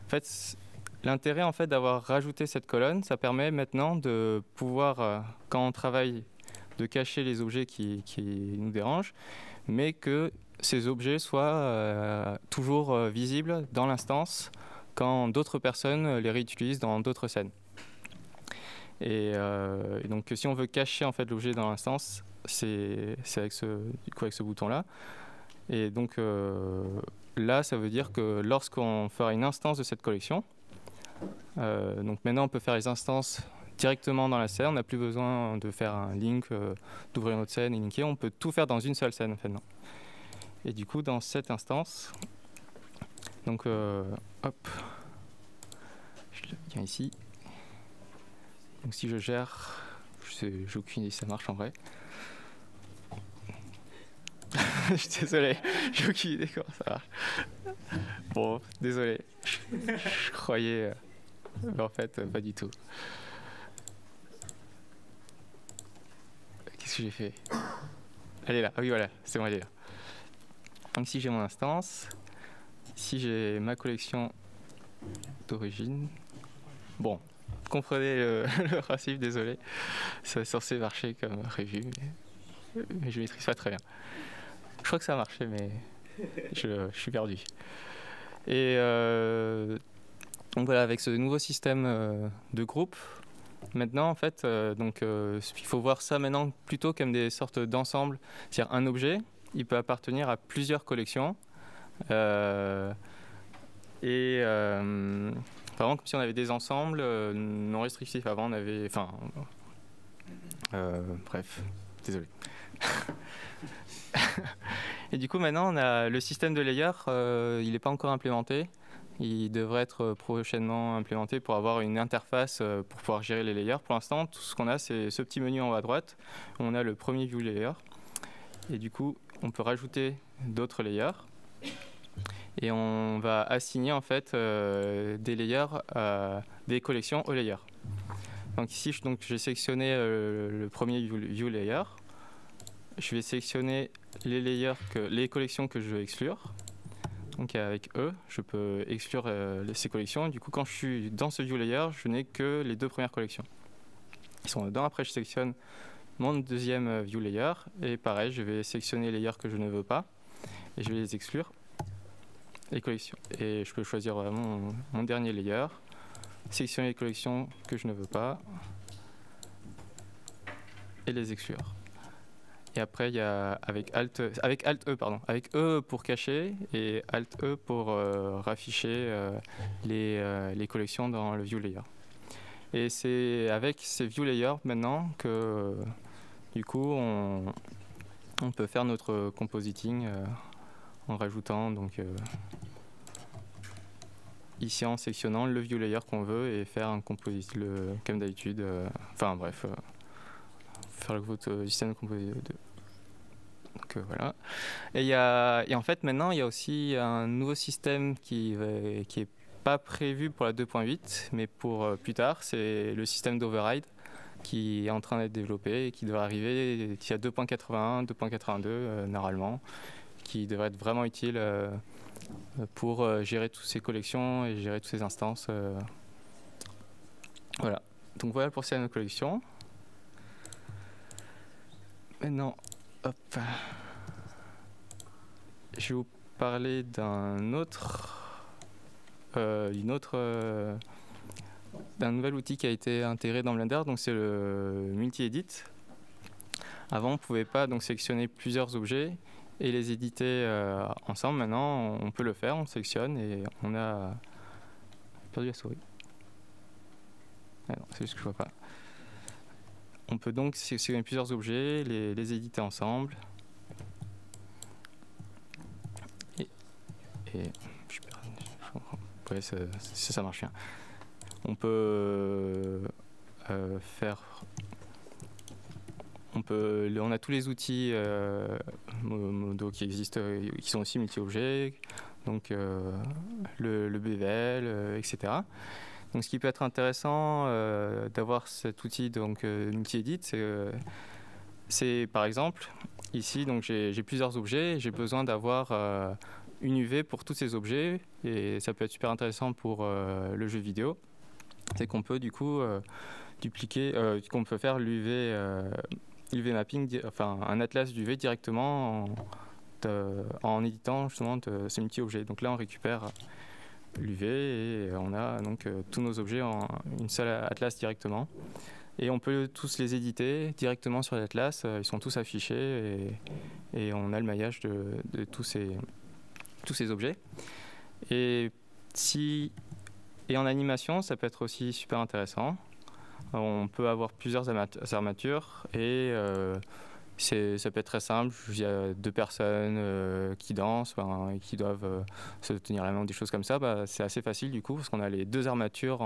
En fait, l'intérêt en fait d'avoir rajouté cette colonne, ça permet maintenant de pouvoir quand on travaille de cacher les objets qui, nous dérangent, mais que ces objets soient euh, toujours euh, visibles dans l'instance quand d'autres personnes les réutilisent dans d'autres scènes. Et, euh, donc si on veut cacher en fait l'objet dans l'instance, c'est avec ce, bouton-là. Et donc là, ça veut dire que lorsqu'on fera une instance de cette collection, donc maintenant on peut faire les instances directement dans la scène. On n'a plus besoin de faire un link, euh, d'ouvrir une autre scène et linker. On peut tout faire dans une seule scène. Et du coup, dans cette instance, donc euh, hop, je le viens ici. Donc si je gère, je n'ai aucune idée si ça marche en vrai. je suis désolé, j'ai aucune idée comment ça marche. Bon, désolé. Je, croyais, mais euh, en fait, pas du tout. Qu'est-ce que j'ai fait? Elle est là. Ah oui, voilà, c'est bon, elle est là. Donc ici j'ai mon instance. Ici j'ai ma collection d'origine. Bon, comprenez le, principe, désolé. C'est censé marcher comme prévu, mais, mais je maîtrise pas très bien. Je crois que ça a marché, mais je, suis perdu. Et euh, donc voilà, avec ce nouveau système euh, de groupe, Maintenant, en fait, euh, donc, il faut voir ça maintenant plutôt comme des sortes d'ensembles. C'est-à-dire un objet, il peut appartenir à plusieurs collections. Euh, et vraiment comme si on avait des ensembles non restrictifs. Avant, on avait. Enfin. bref, désolé. et du coup, maintenant, on a le système de layer, il n'est pas encore implémenté. Il devrait être prochainement implémenté pour avoir une interface euh, pour pouvoir gérer les layers. Pour l'instant, tout ce qu'on a, c'est ce petit menu en haut à droite. On a le premier view layer. Et du coup, on peut rajouter d'autres layers. Et on va assigner en fait euh, des layers, des collections aux layers. Donc ici, j'ai sélectionné euh, le premier view, layer. Je vais sélectionner les layers, que, les collections que je veux exclure. Donc avec E, je peux exclure euh, ces collections. du coup, quand je suis dans ce view layer, je n'ai que les deux premières collections. Ils sont dedans. Après, je sélectionne mon deuxième euh, view layer. Et pareil, je vais sélectionner les layers que je ne veux pas. Et je vais les exclure. Les collections. Et je peux choisir vraiment mon dernier layer. Sélectionner les collections que je ne veux pas. Et les exclure. Et après, il y a avec Alt, avec Alt E, pardon, avec E pour cacher et Alt E pour euh, rafficher euh, les, euh, les, collections dans le View Layer. Et c'est avec ces View Layers maintenant que du coup on, peut faire notre compositing en rajoutant donc ici en sélectionnant le View Layer qu'on veut et faire un composite, le, comme d'habitude. enfin bref faire votre système de composition. Donc euh, voilà. Et, y a, et en fait, maintenant, il y a aussi un nouveau système qui, qui est pas prévu pour la 2.8, mais pour euh, plus tard. C'est le système d'override qui est en train d'être développé et qui devrait arriver il y a 2.81, 2.82 normalement, qui devrait être vraiment utile pour gérer toutes ces collections et gérer toutes ces instances. Voilà. Donc voilà pour ces collections. Maintenant, hop. Je vais vous parler d'un autre, euh, une autre, euh, d'un nouvel outil qui a été intégré dans Blender. Donc c'est le multi-edit. Avant, on ne pouvait pas donc sélectionner plusieurs objets et les éditer euh, ensemble. Maintenant, on peut le faire. On sélectionne et on a perdu la souris. Ah c'est juste que je vois pas. on peut donc sélectionner plusieurs objets, les, éditer ensemble. Et, et je je. Ouais, ça, ça, ça marche bien. On peut euh, faire. On peut, on a tous les outils euh, qui existent, euh, qui sont aussi multi-objets, donc le, BVL, etc. Donc, ce qui peut être intéressant d'avoir cet outil donc multi-edit, c'est, par exemple ici donc j'ai, plusieurs objets, j'ai besoin d'avoir une UV pour tous ces objets et ça peut être super intéressant pour le jeu vidéo. C'est qu'on peut du coup euh, dupliquer, euh, qu'on peut faire l'UV, euh, UV mapping, di- enfin un atlas d'UV directement en, en éditant justement de ces multi-objets. Donc là on récupère l'UV et on a donc euh, tous nos objets en une seule atlas directement. Et on peut tous les éditer directement sur l'atlas, euh, ils sont tous affichés et, et on a le maillage de, de tous, ces, tous ces objets. Et, si, et en animation, ça peut être aussi super intéressant. On peut avoir plusieurs armatures et euh, ça peut être très simple. Il y a deux personnes euh, qui dansent et qui doivent euh, se tenir la main ou des choses comme ça. Bah, c'est assez facile du coup parce qu'on a les deux armatures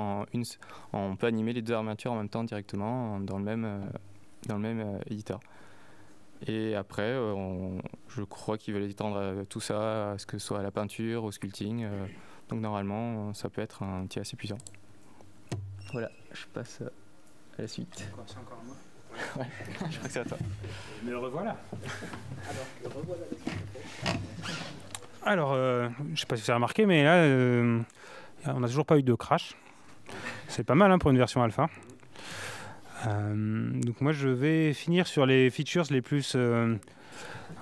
On peut animer les deux armatures en même temps directement dans le même, dans le même éditeur. Et après, je crois qu'ils veulent étendre tout ça à ce que ce soit à la peinture, au sculpting. Donc normalement, ça peut être un outil assez puissant. Voilà, je passe à la suite. Ouais, je crois que c'est à toi. Me revoilà. Alors, euh, je sais pas si vous avez remarqué, mais là, euh, on n'a toujours pas eu de crash. C'est pas mal hein, pour une version alpha. Euh, donc moi, je vais finir sur les features les plus, euh,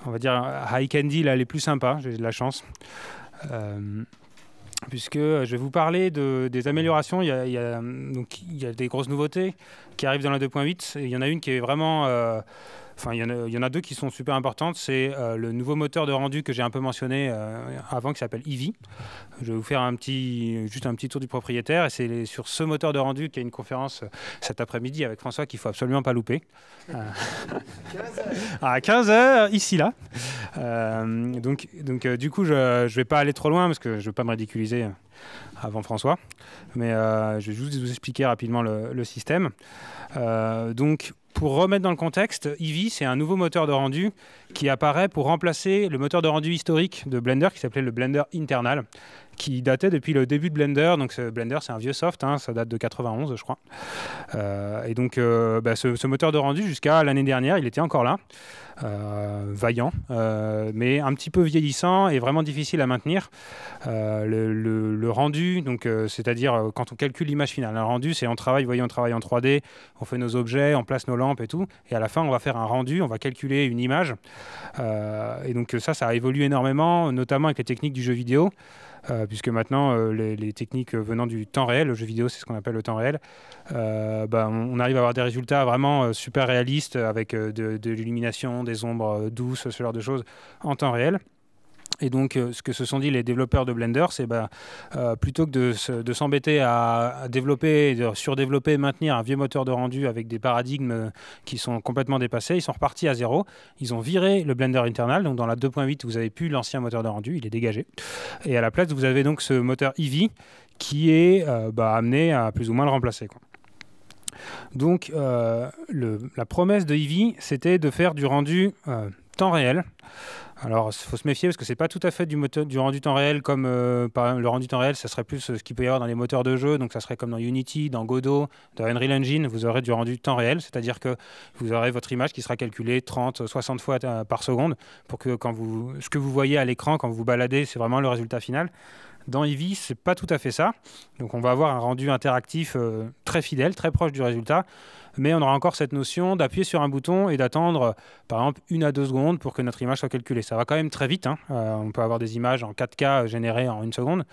on va dire, high candy, là, les plus sympas. J'ai de la chance. Euh, puisque je vais vous parler de, des améliorations. Il y, a, des grosses nouveautés qui arrivent dans la 2.8. et Il y en a une qui est vraiment... euh, Enfin, il y, en a, il y en a deux qui sont super importantes. C'est euh, le nouveau moteur de rendu que j'ai un peu mentionné euh, avant, qui s'appelle Eevee. Je vais vous faire un petit, juste un petit tour du propriétaire. Et c'est sur ce moteur de rendu qu'il y a une conférence euh, cet après-midi avec François qu'il faut absolument pas louper. À 15h, ici, là. Donc, donc du coup, je ne vais pas aller trop loin parce que je ne veux pas me ridiculiser avant François. Mais euh, je vais juste vous expliquer rapidement le, le système. Euh, donc, pour remettre dans le contexte, Eevee, c'est un nouveau moteur de rendu qui apparaît pour remplacer le moteur de rendu historique de Blender qui s'appelait le Blender Internal, qui datait depuis le début de Blender. Donc, Blender, c'est un vieux soft, hein, ça date de 91, je crois. Euh, et donc, euh, bah, ce, moteur de rendu, jusqu'à l'année dernière, il était encore là, euh, vaillant, mais un petit peu vieillissant et vraiment difficile à maintenir. Le, rendu, donc c'est-à-dire quand on calcule l'image finale, un rendu, c'est on travaille, vous voyez, on travaille en 3D, on fait nos objets, on place nos lampes et tout, et à la fin, on va faire un rendu, on va calculer une image. Et donc ça, ça a évolué énormément, notamment avec les techniques du jeu vidéo. Euh, puisque maintenant euh, les, techniques venant du temps réel, le jeu vidéo c'est ce qu'on appelle le temps réel, euh, bah, on, arrive à avoir des résultats vraiment super réalistes avec de, de l'illumination, des ombres douces, ce genre de choses en temps réel. Et donc, euh, ce que se sont dit les développeurs de Blender, c'est bah, euh, plutôt que de, se- de s'embêter à, développer, de surdévelopper maintenir un vieux moteur de rendu avec des paradigmes euh, qui sont complètement dépassés, ils sont repartis à zéro. Ils ont viré le Blender internal. Donc, dans la 2.8, vous avez plus l'ancien moteur de rendu, il est dégagé. Et à la place, vous avez donc ce moteur Eevee qui est bah, amené à plus ou moins le remplacer. Donc, la promesse de Eevee, c'était de faire du rendu temps réel. Alors, il faut se méfier parce que c'est pas tout à fait du, rendu temps réel comme euh, le rendu temps réel, ça serait plus euh, ce qu'il peut y avoir dans les moteurs de jeu. Donc, ça serait comme dans Unity, dans Godot, dans Unreal Engine, vous aurez du rendu temps réel, c'est-à-dire que vous aurez votre image qui sera calculée 30, 60 fois euh, par seconde pour que ce que vous voyez à l'écran quand vous vous baladez, c'est vraiment le résultat final. Dans Eevee, c'est pas tout à fait ça. Donc, on va avoir un rendu interactif euh, très fidèle, très proche du résultat mais on aura encore cette notion d'appuyer sur un bouton et d'attendre, euh, par exemple, une à deux secondes pour que notre image soit calculée. Ça va quand même très vite. hein. Euh, on peut avoir des images en 4K générées en une seconde,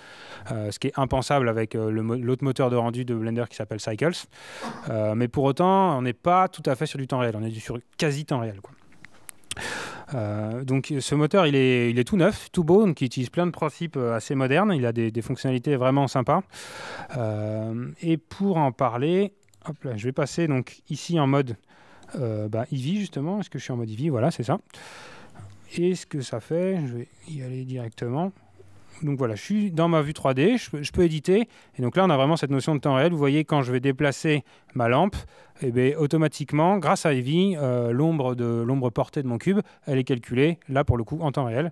ce qui est impensable avec l'autre moteur de rendu de Blender qui s'appelle Cycles. Mais pour autant, on n'est pas tout à fait sur du temps réel. On est sur quasi temps réel. Euh, donc ce moteur il est, tout neuf, tout beau, donc il utilise plein de principes euh, assez modernes, il a des, fonctionnalités vraiment sympas. Euh, et pour en parler, Hop là, je vais passer donc ici en mode euh, bah, Eevee justement. Est-ce que je suis en mode Eevee Voilà, c'est ça. Et ce que ça fait, je vais y aller directement. Donc voilà, je suis dans ma vue 3D, je peux, éditer. Et donc là, on a vraiment cette notion de temps réel. Vous voyez, quand je vais déplacer ma lampe, eh bien, automatiquement, grâce à Eevee, euh, l'ombre de l'ombre portée de mon cube, elle est calculée, là pour le coup, en temps réel.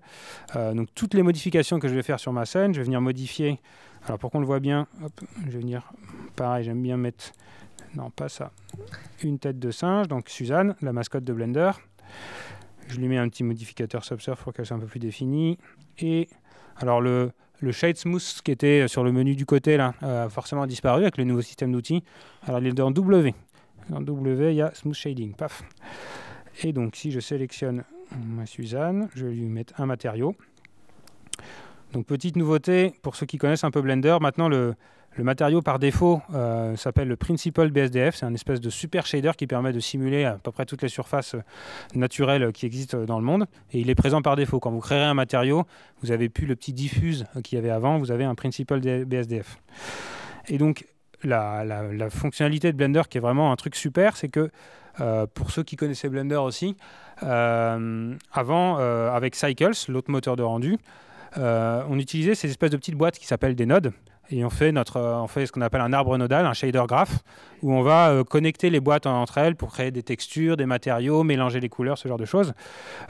Euh, donc toutes les modifications que je vais faire sur ma scène, je vais venir modifier. Alors pour qu'on le voit bien, je vais venir, pareil, j'aime bien mettre, non pas ça, une tête de singe, donc Suzanne, la mascotte de Blender. Je lui mets un petit modificateur subsurf pour qu'elle soit un peu plus définie. Et alors le, le Shade Smooth qui était sur le menu du côté là, a forcément disparu avec le nouveau système d'outils. Alors il est dans W. Dans W, il y a Smooth Shading. Paf. Et donc si je sélectionne ma Suzanne, je vais lui mettre un matériau. Donc petite nouveauté pour ceux qui connaissent un peu Blender, maintenant le, le matériau par défaut euh, s'appelle le Principal BSDF. C'est un espèce de super shader qui permet de simuler à peu près toutes les surfaces euh, naturelles qui existent dans le monde. Et il est présent par défaut. Quand vous créerez un matériau, vous avez plus le petit diffuse qu'il y avait avant, vous avez un Principal BSDF. Et donc, la, fonctionnalité de Blender qui est vraiment un truc super, c'est que euh, pour ceux qui connaissaient Blender aussi, avant, avec Cycles, l'autre moteur de rendu, on utilisait ces espèces de petites boîtes qui s'appellent des nodes et on fait, notre, euh, on fait ce qu'on appelle un arbre nodal, un shader graph, où on va euh, connecter les boîtes entre elles pour créer des textures, des matériaux, mélanger les couleurs, ce genre de choses.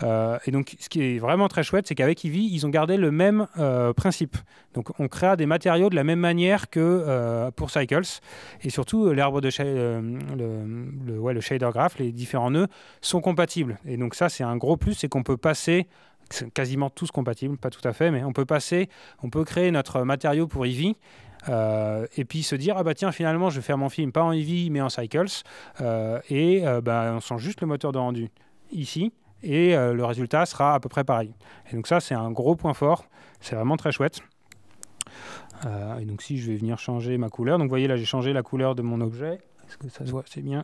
Euh, et donc, ce qui est vraiment très chouette, c'est qu'avec Eevee, ils ont gardé le même principe. Donc, on créa des matériaux de la même manière que pour Cycles. Et surtout, l'arbre de le, ouais, le shader graph, les différents nœuds, sont compatibles. Et donc, ça, c'est un gros plus, c'est qu'on peut passer quasiment tous compatibles, pas tout à fait, mais on peut passer, on peut créer notre matériau pour Eevee. Euh, et puis se dire ah bah tiens finalement je vais faire mon film pas en Eevee mais en Cycles euh, et euh, bah, on change juste le moteur de rendu ici et le résultat sera à peu près pareil et donc ça c'est un gros point fort c'est vraiment très chouette et donc si je vais venir changer ma couleur donc vous voyez là j'ai changé la couleur de mon objet est-ce que ça se voit C'est bien.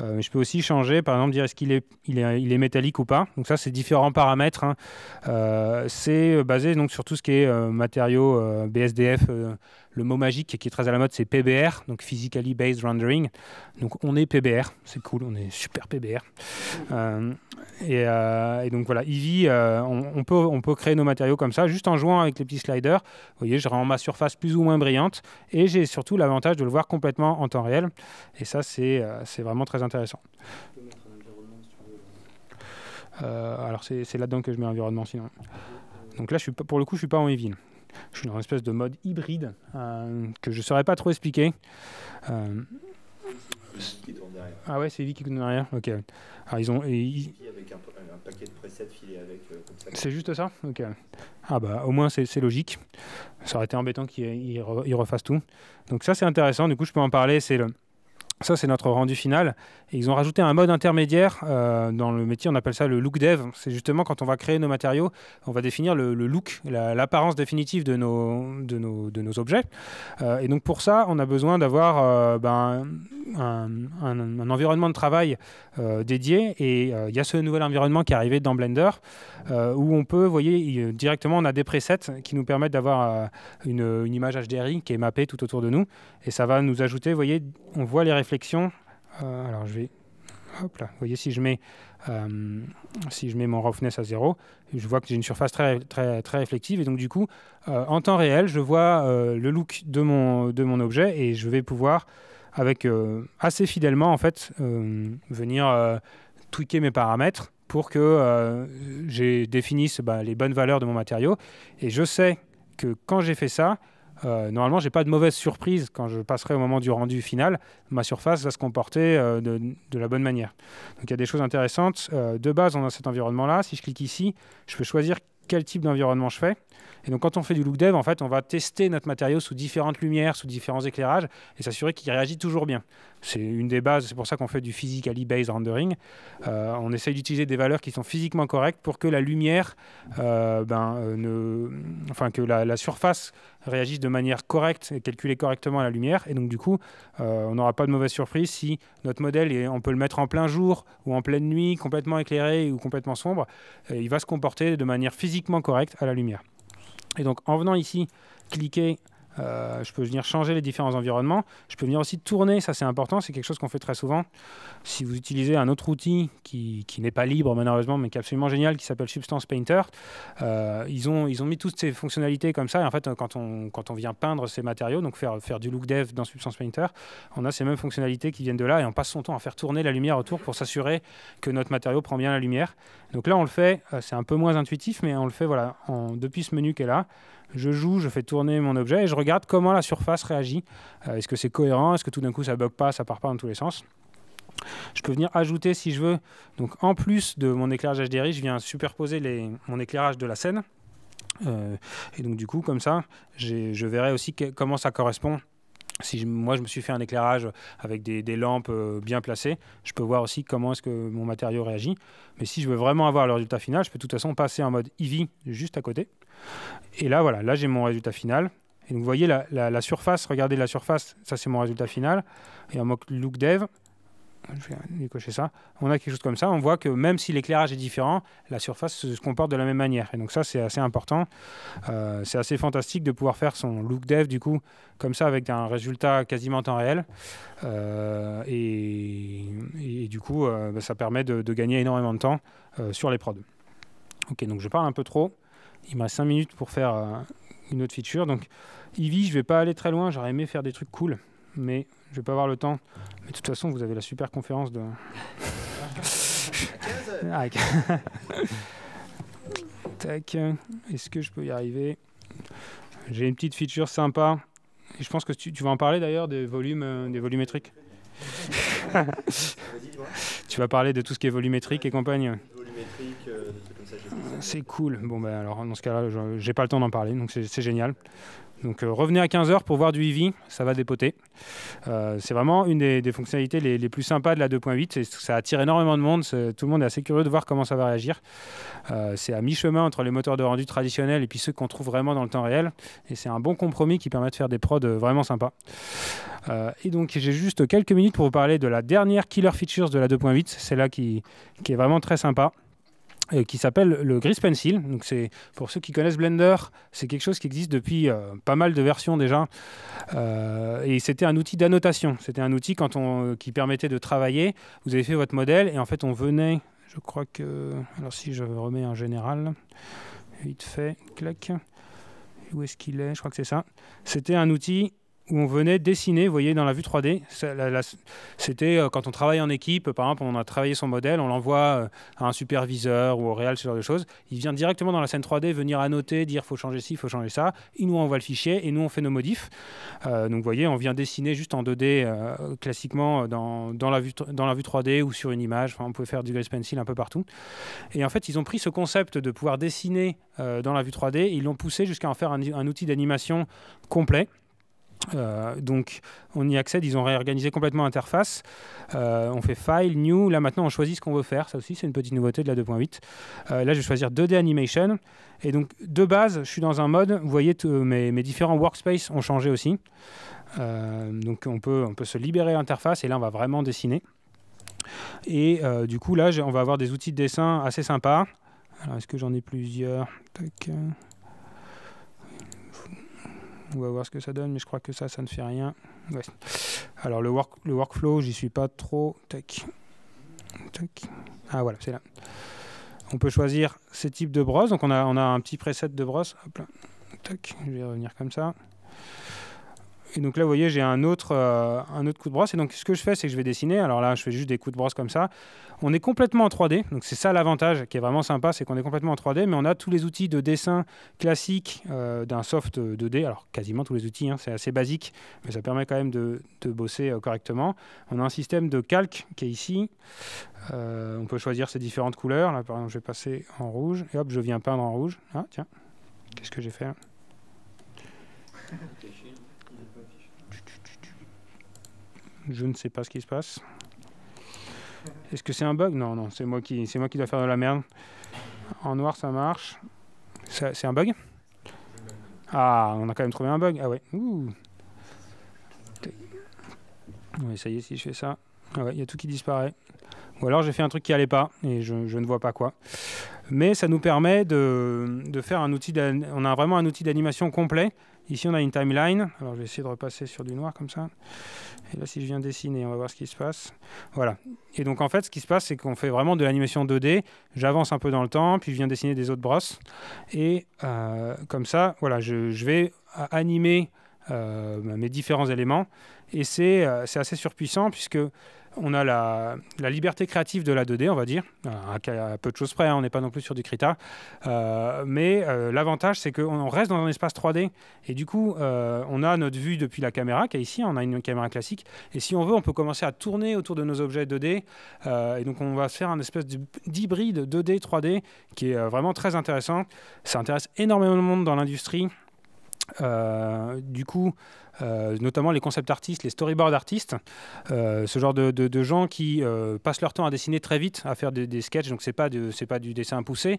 Euh, je peux aussi changer, par exemple, dire est-ce qu'il est, il est, il est métallique ou pas. Donc ça, c'est différents paramètres. Hein. Euh, c'est basé donc sur tout ce qui est euh, matériaux BSDF le mot magique qui est très à la mode, c'est PBR, donc Physically Based Rendering. Donc on est PBR, c'est cool, on est super PBR. Euh, euh, et, donc voilà, Eevee, euh, on, peut, créer nos matériaux comme ça, juste en jouant avec les petits sliders. Vous voyez, je rends ma surface plus ou moins brillante, et j'ai surtout l'avantage de le voir complètement en temps réel. Et ça, c'est vraiment très intéressant. alors c'est là-dedans que je mets l'environnement sinon. Donc là, pour le coup, je suis pas en Eevee. Je suis dans une espèce de mode hybride euh, que je ne saurais pas trop expliquer. Euh, ah ouais, c'est Eevee qui tourne derrière Ok. Alors ils ont. Avec un, paquet de presets filés avec. Euh, c'est juste ça Ok. Ah bah au moins c'est logique. Ça aurait été embêtant qu'ils refassent tout. Donc ça c'est intéressant. Du coup je peux en parler. C'est le ça, c'est notre rendu final. Et ils ont rajouté un mode intermédiaire euh, dans le métier, on appelle ça le look dev. C'est justement quand on va créer nos matériaux, on va définir le, look, l'apparence définitive de nos, objets. Euh, et donc pour ça, on a besoin d'avoir euh, ben, un, environnement de travail dédié. Et il y a ce nouvel environnement qui est arrivé dans Blender où on peut, vous voyez, directement, on a des presets qui nous permettent d'avoir une, une image HDRI qui est mappée tout autour de nous. Et ça va nous ajouter, vous voyez, on voit les euh, alors je vais, hop là, vous voyez si je mets, euh, si je mets mon roughness à zéro, je vois que j'ai une surface très, très, très réflective et donc du coup, euh, en temps réel, je vois le look de mon, de mon objet et je vais pouvoir, avec assez fidèlement en fait, venir tweaker mes paramètres pour que j'ai définisse bah, les bonnes valeurs de mon matériau. Et je sais que quand j'ai fait ça, euh, normalement, j'ai pas de mauvaise surprise quand je passerai au moment du rendu final. Ma surface va se comporter euh, de, la bonne manière. Donc il y a des choses intéressantes. Euh, de base, on a cet environnement-là. Si je clique ici, je peux choisir quel type d'environnement je fais. Et donc quand on fait du look dev, en fait, on va tester notre matériau sous différentes lumières, sous différents éclairages, et s'assurer qu'il réagit toujours bien. C'est une des bases, c'est pour ça qu'on fait du physically based rendering. Euh, on essaye d'utiliser des valeurs qui sont physiquement correctes pour que la lumière, euh, ben, euh, enfin que la, surface réagisse de manière correcte et calculée correctement à la lumière. Et donc du coup, on n'aura pas de mauvaise surprise si notre modèle, on peut le mettre en plein jour ou en pleine nuit, complètement éclairé ou complètement sombre, il va se comporter de manière physiquement correcte à la lumière. Et donc en venant ici, cliquer Euh, je peux venir changer les différents environnements. Je peux venir aussi tourner, ça c'est important, c'est quelque chose qu'on fait très souvent. Si vous utilisez un autre outil qui, n'est pas libre malheureusement, mais qui est absolument génial, qui s'appelle Substance Painter, euh, ils, ont, mis toutes ces fonctionnalités comme ça. Et en fait, quand on, quand on vient peindre ces matériaux, donc faire, du look dev dans Substance Painter, on a ces mêmes fonctionnalités qui viennent de là et on passe son temps à faire tourner la lumière autour pour s'assurer que notre matériau prend bien la lumière. Donc là, on le fait, euh, c'est un peu moins intuitif, mais on le fait voilà, depuis ce menu qui est là je joue, je fais tourner mon objet et je regarde comment la surface réagit. Euh, est-ce que c'est cohérent? Est-ce que tout d'un coup ça bug pas, ça part pas dans tous les sens? Je peux venir ajouter si je veux. Donc en plus de mon éclairage HDRI, je viens superposer mon éclairage de la scène. Euh, et donc du coup, comme ça, je verrai aussi comment ça correspond si moi je me suis fait un éclairage avec des, lampes euh, bien placées, je peux voir aussi comment est-ce que mon matériau réagit. Mais si je veux vraiment avoir le résultat final, je peux de toute façon passer en mode EV juste à côté. Et là, voilà, là j'ai mon résultat final. Et vous voyez la, la surface, regardez la surface, ça c'est mon résultat final. Et en mode look dev, je vais ça. On a quelque chose comme ça. On voit que même si l'éclairage est différent, la surface se comporte de la même manière. Et donc ça, c'est assez important. Euh, c'est assez fantastique de pouvoir faire son look dev du coup comme ça avec un résultat quasiment en temps réel. Euh, et, du coup, euh, bah, ça permet de, gagner énormément de temps sur les prods. Ok, donc je parle un peu trop. Il me reste 5 minutes pour faire une autre feature. Donc Eevee, je vais pas aller très loin. J'aurais aimé faire des trucs cool, mais je vais pas avoir le temps. Mais de toute façon, vous avez la super conférence de. Ah, Tac. Est-ce que je peux y arriver? J'ai une petite feature sympa. Et je pense que tu, vas en parler d'ailleurs des volumes, euh, des volumétriques? tu vas parler de tout ce qui est volumétrique et compagnie. Euh, c'est cool. Bon ben alors dans ce cas-là, j'ai pas le temps d'en parler, donc c'est génial. Donc euh, revenez à 15h pour voir du EV, ça va dépoter. Euh, c'est vraiment une des, fonctionnalités les, plus sympas de la 2.8. Ça attire énormément de monde. Tout le monde est assez curieux de voir comment ça va réagir. Euh, c'est à mi-chemin entre les moteurs de rendu traditionnels et puis ceux qu'on trouve vraiment dans le temps réel. Et c'est un bon compromis qui permet de faire des prods vraiment sympas. et donc j'ai juste quelques minutes pour vous parler de la dernière killer features de la 2.8. C'est là qui, qui est vraiment très sympa. Euh, qui s'appelle le Grease Pencil. Donc c'est pour ceux qui connaissent Blender, c'est quelque chose qui existe depuis euh, pas mal de versions déjà. Euh, et c'était un outil d'annotation. C'était un outil quand on, qui permettait de travailler. Vous avez fait votre modèle et en fait on venait. Je crois que alors si je remets un général, vite fait, clac. Où est-ce qu'il est? Je crois que c'est ça. C'était un outil où on venait dessiner, vous voyez, dans la vue 3D. C'était euh, quand on travaille en équipe, par exemple, on a travaillé son modèle, on l'envoie euh, à un superviseur ou au réel, ce genre de choses. Il vient directement dans la scène 3D venir annoter, dire faut changer ci, faut changer ça. Il nous envoie le fichier et nous on fait nos modifs. Euh, donc vous voyez, on vient dessiner juste en 2D classiquement dans, dans, la vue, dans la vue 3D ou sur une image. Enfin, on pouvait faire du Grace Pencil un peu partout. Et en fait, ils ont pris ce concept de pouvoir dessiner dans la vue 3D et ils l'ont poussé jusqu'à en faire un outil d'animation complet. Euh, donc on y accède, ils ont réorganisé complètement l'interface. Euh, on fait File, New, là maintenant on choisit ce qu'on veut faire, ça aussi c'est une petite nouveauté de la 2.8. Euh, là je vais choisir 2D Animation. Et donc de base je suis dans un mode, vous voyez mes, mes, différents workspaces ont changé aussi. donc on peut, on peut se libérer l'interface et là on va vraiment dessiner. Et du coup là on va avoir des outils de dessin assez sympas. Alors est-ce que j'en ai plusieurs? On va voir ce que ça donne, mais je crois que ça, ça ne fait rien. Alors le, work, le workflow, j'y suis pas trop. Tac. Tac. Ah voilà, c'est là. On peut choisir ces types de brosses. Donc on a, on a un petit preset de brosse. Hop là. Tac. Je vais revenir comme ça. Et donc là, vous voyez, j'ai un autre, euh, un autre coup de brosse. Et donc, ce que je fais, c'est que je vais dessiner. Alors là, je fais juste des coups de brosse comme ça. On est complètement en 3D. Donc, c'est ça l'avantage qui est vraiment sympa, c'est qu'on est complètement en 3D, mais on a tous les outils de dessin classique euh, d'un soft 2D. Alors, quasiment tous les outils, hein. c'est assez basique, mais ça permet quand même de, bosser euh, correctement. On a un système de calque qui est ici. on peut choisir ces différentes couleurs. Là, par exemple, je vais passer en rouge. Et hop, je viens peindre en rouge. Ah, tiens. Qu'est-ce que j'ai fait Je ne sais pas ce qui se passe. Est-ce que c'est un bug? Non, non, c'est moi qui, moi qui dois faire de la merde. En noir, ça marche. C'est un bug? Ah, on a quand même trouvé un bug. Ah ouais. Ouh. Ça y est, si je fais ça. Ah il y a tout qui disparaît. Ou alors j'ai fait un truc qui allait pas et je, je, ne vois pas quoi. mais ça nous permet de, de faire un outil. On a vraiment un outil d'animation complet. Ici, on a une timeline. Alors, je vais essayer de repasser sur du noir comme ça. Et là, si je viens dessiner, on va voir ce qui se passe. Voilà. Et donc, en fait, ce qui se passe, c'est qu'on fait vraiment de l'animation 2D. J'avance un peu dans le temps, puis je viens dessiner des autres brosses. Et euh, comme ça, voilà, je, vais animer euh, mes différents éléments. Et c'est euh, assez surpuissant puisque on a la, liberté créative de la 2D, on va dire, à, peu de choses près, hein, on n'est pas non plus sur du Krita. Euh, mais l'avantage, c'est qu'on reste dans un espace 3D. Et du coup, on a notre vue depuis la caméra qui est ici, on a une caméra classique. Et si on veut, on peut commencer à tourner autour de nos objets 2D. et donc, on va faire un espèce d'hybride 2D, 3D qui est vraiment très intéressant. Ça intéresse énormément de monde dans l'industrie. Euh, du coup, euh, notamment les concept artistes, les storyboard artistes, euh, ce genre de, gens qui passent leur temps à dessiner très vite, à faire des, sketchs, donc c'est pas c'est pas du dessin poussé,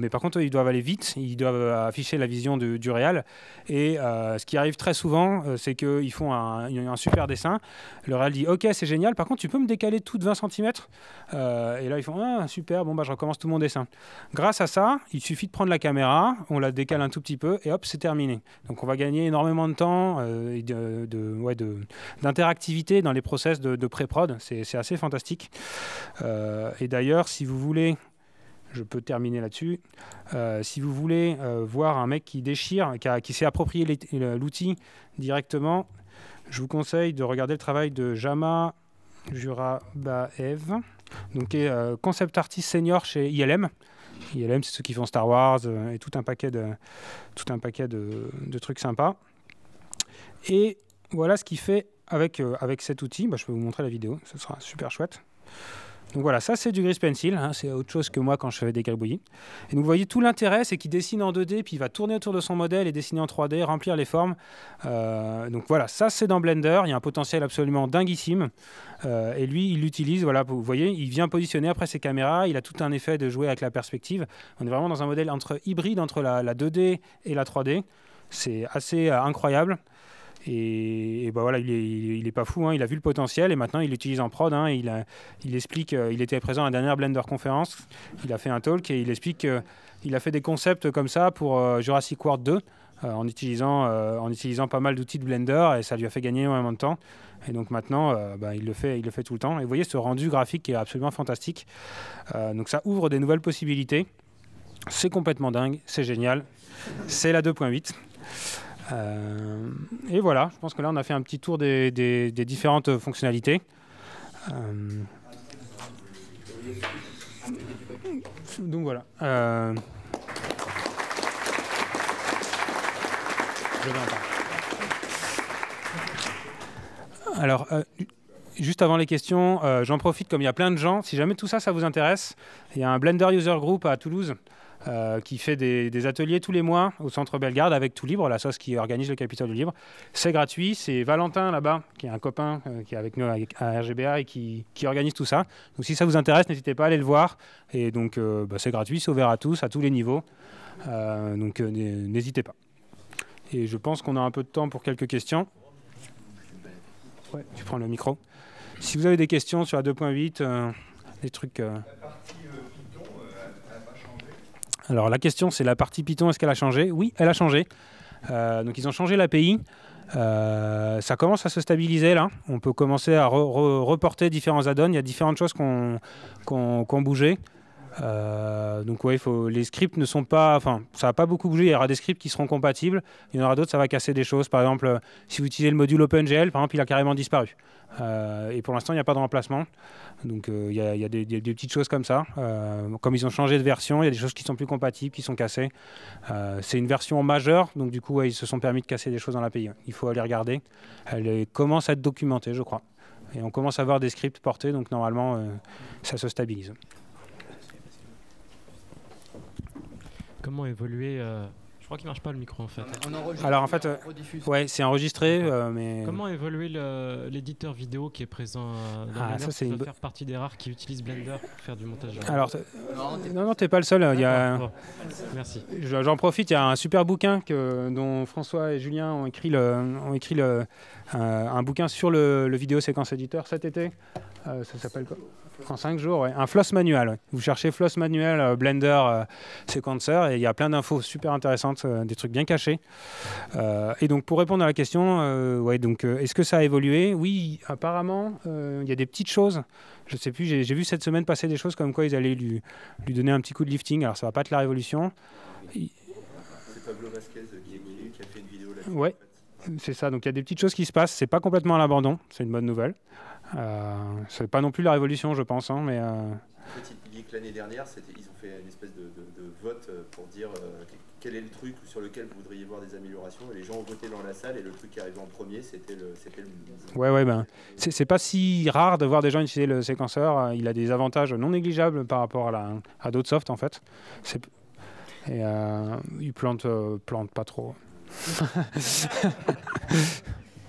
mais par contre ils doivent aller vite, ils doivent afficher la vision du réal, et ce qui arrive très souvent, c'est qu'ils font un, super dessin, le réal dit ok c'est génial, par contre tu peux me décaler tout de 20 cm, et là ils font ah super, bon bah je recommence tout mon dessin. Grâce à ça, il suffit de prendre la caméra, on la décale un tout petit peu, et hop c'est terminé. Donc on va gagner énormément de temps euh, et d'interactivité dans les process de, pré-prod. C'est, assez fantastique. Euh, et d'ailleurs, si vous voulez, je peux terminer là-dessus, euh, si vous voulez voir un mec qui déchire, qui, qui s'est approprié l'outil directement, je vous conseille de regarder le travail de Jama Jurabaev, donc qui est concept artist senior chez ILM. ILM, c'est ceux qui font Star Wars euh, et tout un paquet de, tout un paquet de, trucs sympas. Et voilà ce qu'il fait avec, euh, avec cet outil. Bah, je peux vous montrer la vidéo, ce sera super chouette. Donc voilà, ça c'est du gris pencil, hein, c'est autre chose que moi quand je fais des gribouillis. Et donc vous voyez tout l'intérêt, c'est qu'il dessine en 2D, puis il va tourner autour de son modèle et dessiner en 3D, remplir les formes. Euh, donc voilà, ça c'est dans Blender, il y a un potentiel absolument dinguissime. Euh, et lui, il l'utilise, voilà, vous voyez, il vient positionner après ses caméras, il a tout un effet de jouer avec la perspective. On est vraiment dans un modèle entre hybride entre la, la 2D et la 3D. C'est assez euh, incroyable. Et, bah voilà, il est, pas fou, hein. il a vu le potentiel et maintenant il l'utilise en prod. Hein. il, explique, euh, était présent à la dernière Blender conférence, il a fait un talk et il explique qu'il a fait des concepts comme ça pour euh, Jurassic World 2 euh, en, utilisant, en utilisant pas mal d'outils de Blender et ça lui a fait gagner énormément de temps. Et donc maintenant, bah, il, le fait, il le fait tout le temps. Et vous voyez ce rendu graphique qui est absolument fantastique. donc ça ouvre des nouvelles possibilités. C'est complètement dingue, c'est génial. C'est la 2.8. Euh, et voilà, je pense que là on a fait un petit tour des, différentes fonctionnalités. Euh, donc voilà. Euh, Alors, juste avant les questions, j'en profite comme il y a plein de gens. Si jamais tout ça, ça vous intéresse, il y a un Blender User Group à Toulouse euh, qui fait des, ateliers tous les mois au Centre Bellegarde avec Tout Libre, la sauce qui organise le Capitole du Libre. C'est gratuit, c'est Valentin là-bas, qui est un copain euh, qui est avec nous à RGBA et qui, organise tout ça. Donc si ça vous intéresse, n'hésitez pas à aller le voir. Et donc euh, bah, c'est gratuit, c'est ouvert à tous, à tous les niveaux. donc n'hésitez pas. Et je pense qu'on a un peu de temps pour quelques questions. Ouais, tu prends le micro. Si vous avez des questions sur la 2.8, des trucs... Alors la question c'est la partie Python, est-ce qu'elle a changé? Oui, elle a changé. Euh, donc ils ont changé l'API. Euh, ça commence à se stabiliser là. On peut commencer à reporter différents add-ons. Il y a différentes choses qui ont bougé. Euh, donc ouais, les scripts ne sont pas, enfin, ça va pas beaucoup bouger. Il y aura des scripts qui seront compatibles. Il y en aura d'autres, ça va casser des choses. Par exemple, si vous utilisez le module OpenGL, par exemple, il a carrément disparu. Euh, et pour l'instant, il n'y a pas de remplacement. Donc euh, il y a, des, petites choses comme ça. comme ils ont changé de version, il y a des choses qui sont plus compatibles, qui sont cassées. c'est une version majeure, donc du coup, ils se sont permis de casser des choses dans l'API. Il faut aller regarder. Elle commence à être documentée, je crois. Et on commence à voir des scripts portés, donc normalement, ça se stabilise. Comment évoluer euh, Je crois qu'il marche pas le micro en fait. Alors en fait, euh, ouais, c'est enregistré, euh, mais. Comment évoluer l'éditeur vidéo qui est présent dans ah, ça, c'est une... faire partie des rares qui utilisent Blender pour faire du montage. Alors non, non, t'es pas le seul. Il y a... Merci. J'en profite. Il y a un super bouquin que, dont François et Julien ont écrit, le, ont écrit le, un bouquin sur le, le vidéo séquence éditeur cet été. ça s'appelle quoi? En 5 jours, ouais. Un floss manuel. Vous cherchez floss manuel, euh, Blender, euh, séquenceur, et il y a plein d'infos super intéressantes, euh, des trucs bien cachés. et donc, pour répondre à la question, ouais, donc, est-ce que ça a évolué? Oui, apparemment, il y a des petites choses. Je sais plus, j'ai vu cette semaine passer des choses comme quoi ils allaient lui, lui donner un petit coup de lifting. Alors, ça va pas être la révolution. C'est Pablo Vasquez qui, a fait une vidéo là-dessus. Ouais, c'est ça. Donc, il y a des petites choses qui se passent. C'est pas complètement à l'abandon. C'est une bonne nouvelle. Euh, c'est pas non plus la révolution, je pense, hein, mais. Euh... En fait, il dit que l'année dernière, ils ont fait une espèce de, vote euh, pour dire euh, quel est le truc sur lequel vous voudriez voir des améliorations. Et les gens ont voté dans la salle et le truc qui arrivait en premier, c'était le, le, Ouais, ouais, ben. C'est pas si rare de voir des gens utiliser le séquenceur. Il a des avantages non négligeables par rapport à, à d'autres softs, en fait. Et euh, il plante, plante pas trop.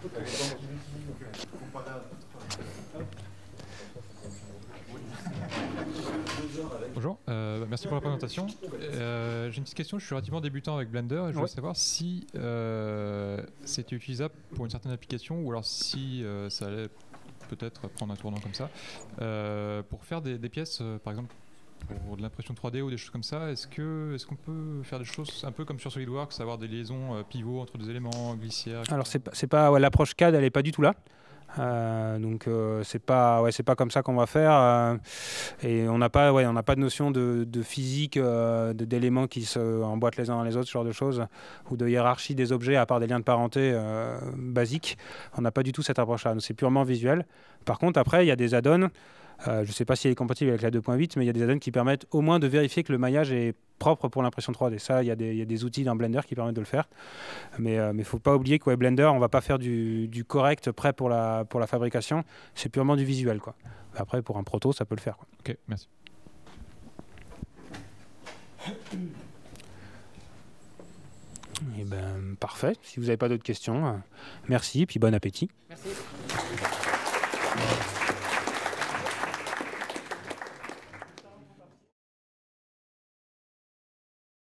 Bonjour, euh, merci pour la présentation. Euh, j'ai une petite question, je suis relativement débutant avec Blender et je voulais savoir si euh, c'était utilisable pour une certaine application ou alors si ça allait peut-être prendre un tournant comme ça. pour faire des, pièces, par exemple pour de l'impression 3D ou des choses comme ça, est-ce que est-ce qu'on peut faire des choses un peu comme sur SolidWorks, avoir des liaisons pivots entre des éléments, glissières Alors c'est pas, pas l'approche CAD, elle est pas du tout là. Euh, donc euh, c'est pas ouais, c'est pas comme ça qu'on va faire euh, et on n'a pas ouais, on n'a pas de notion de, de physique d'éléments qui se emboîtent les uns dans les autres ce genre de choses ou de hiérarchie des objets à part des liens de parenté basiques. On n'a pas du tout cette approche là c'est purement visuel. Par contre après il y a des add-ons je ne sais pas si elle est compatible avec la 2.8 mais il y a des add-ons qui permettent au moins de vérifier que le maillage est propre pour l'impression 3D. Ça, il y, a des outils dans Blender qui permettent de le faire. Mais il euh, ne faut pas oublier que Blender, on ne va pas faire du, correct prêt pour la, pour la fabrication. C'est purement du visuel. Quoi. Après, pour un proto, ça peut le faire. Ok, merci. Eh ben, parfait. Si vous n'avez pas d'autres questions, euh, merci, puis bon appétit. Merci.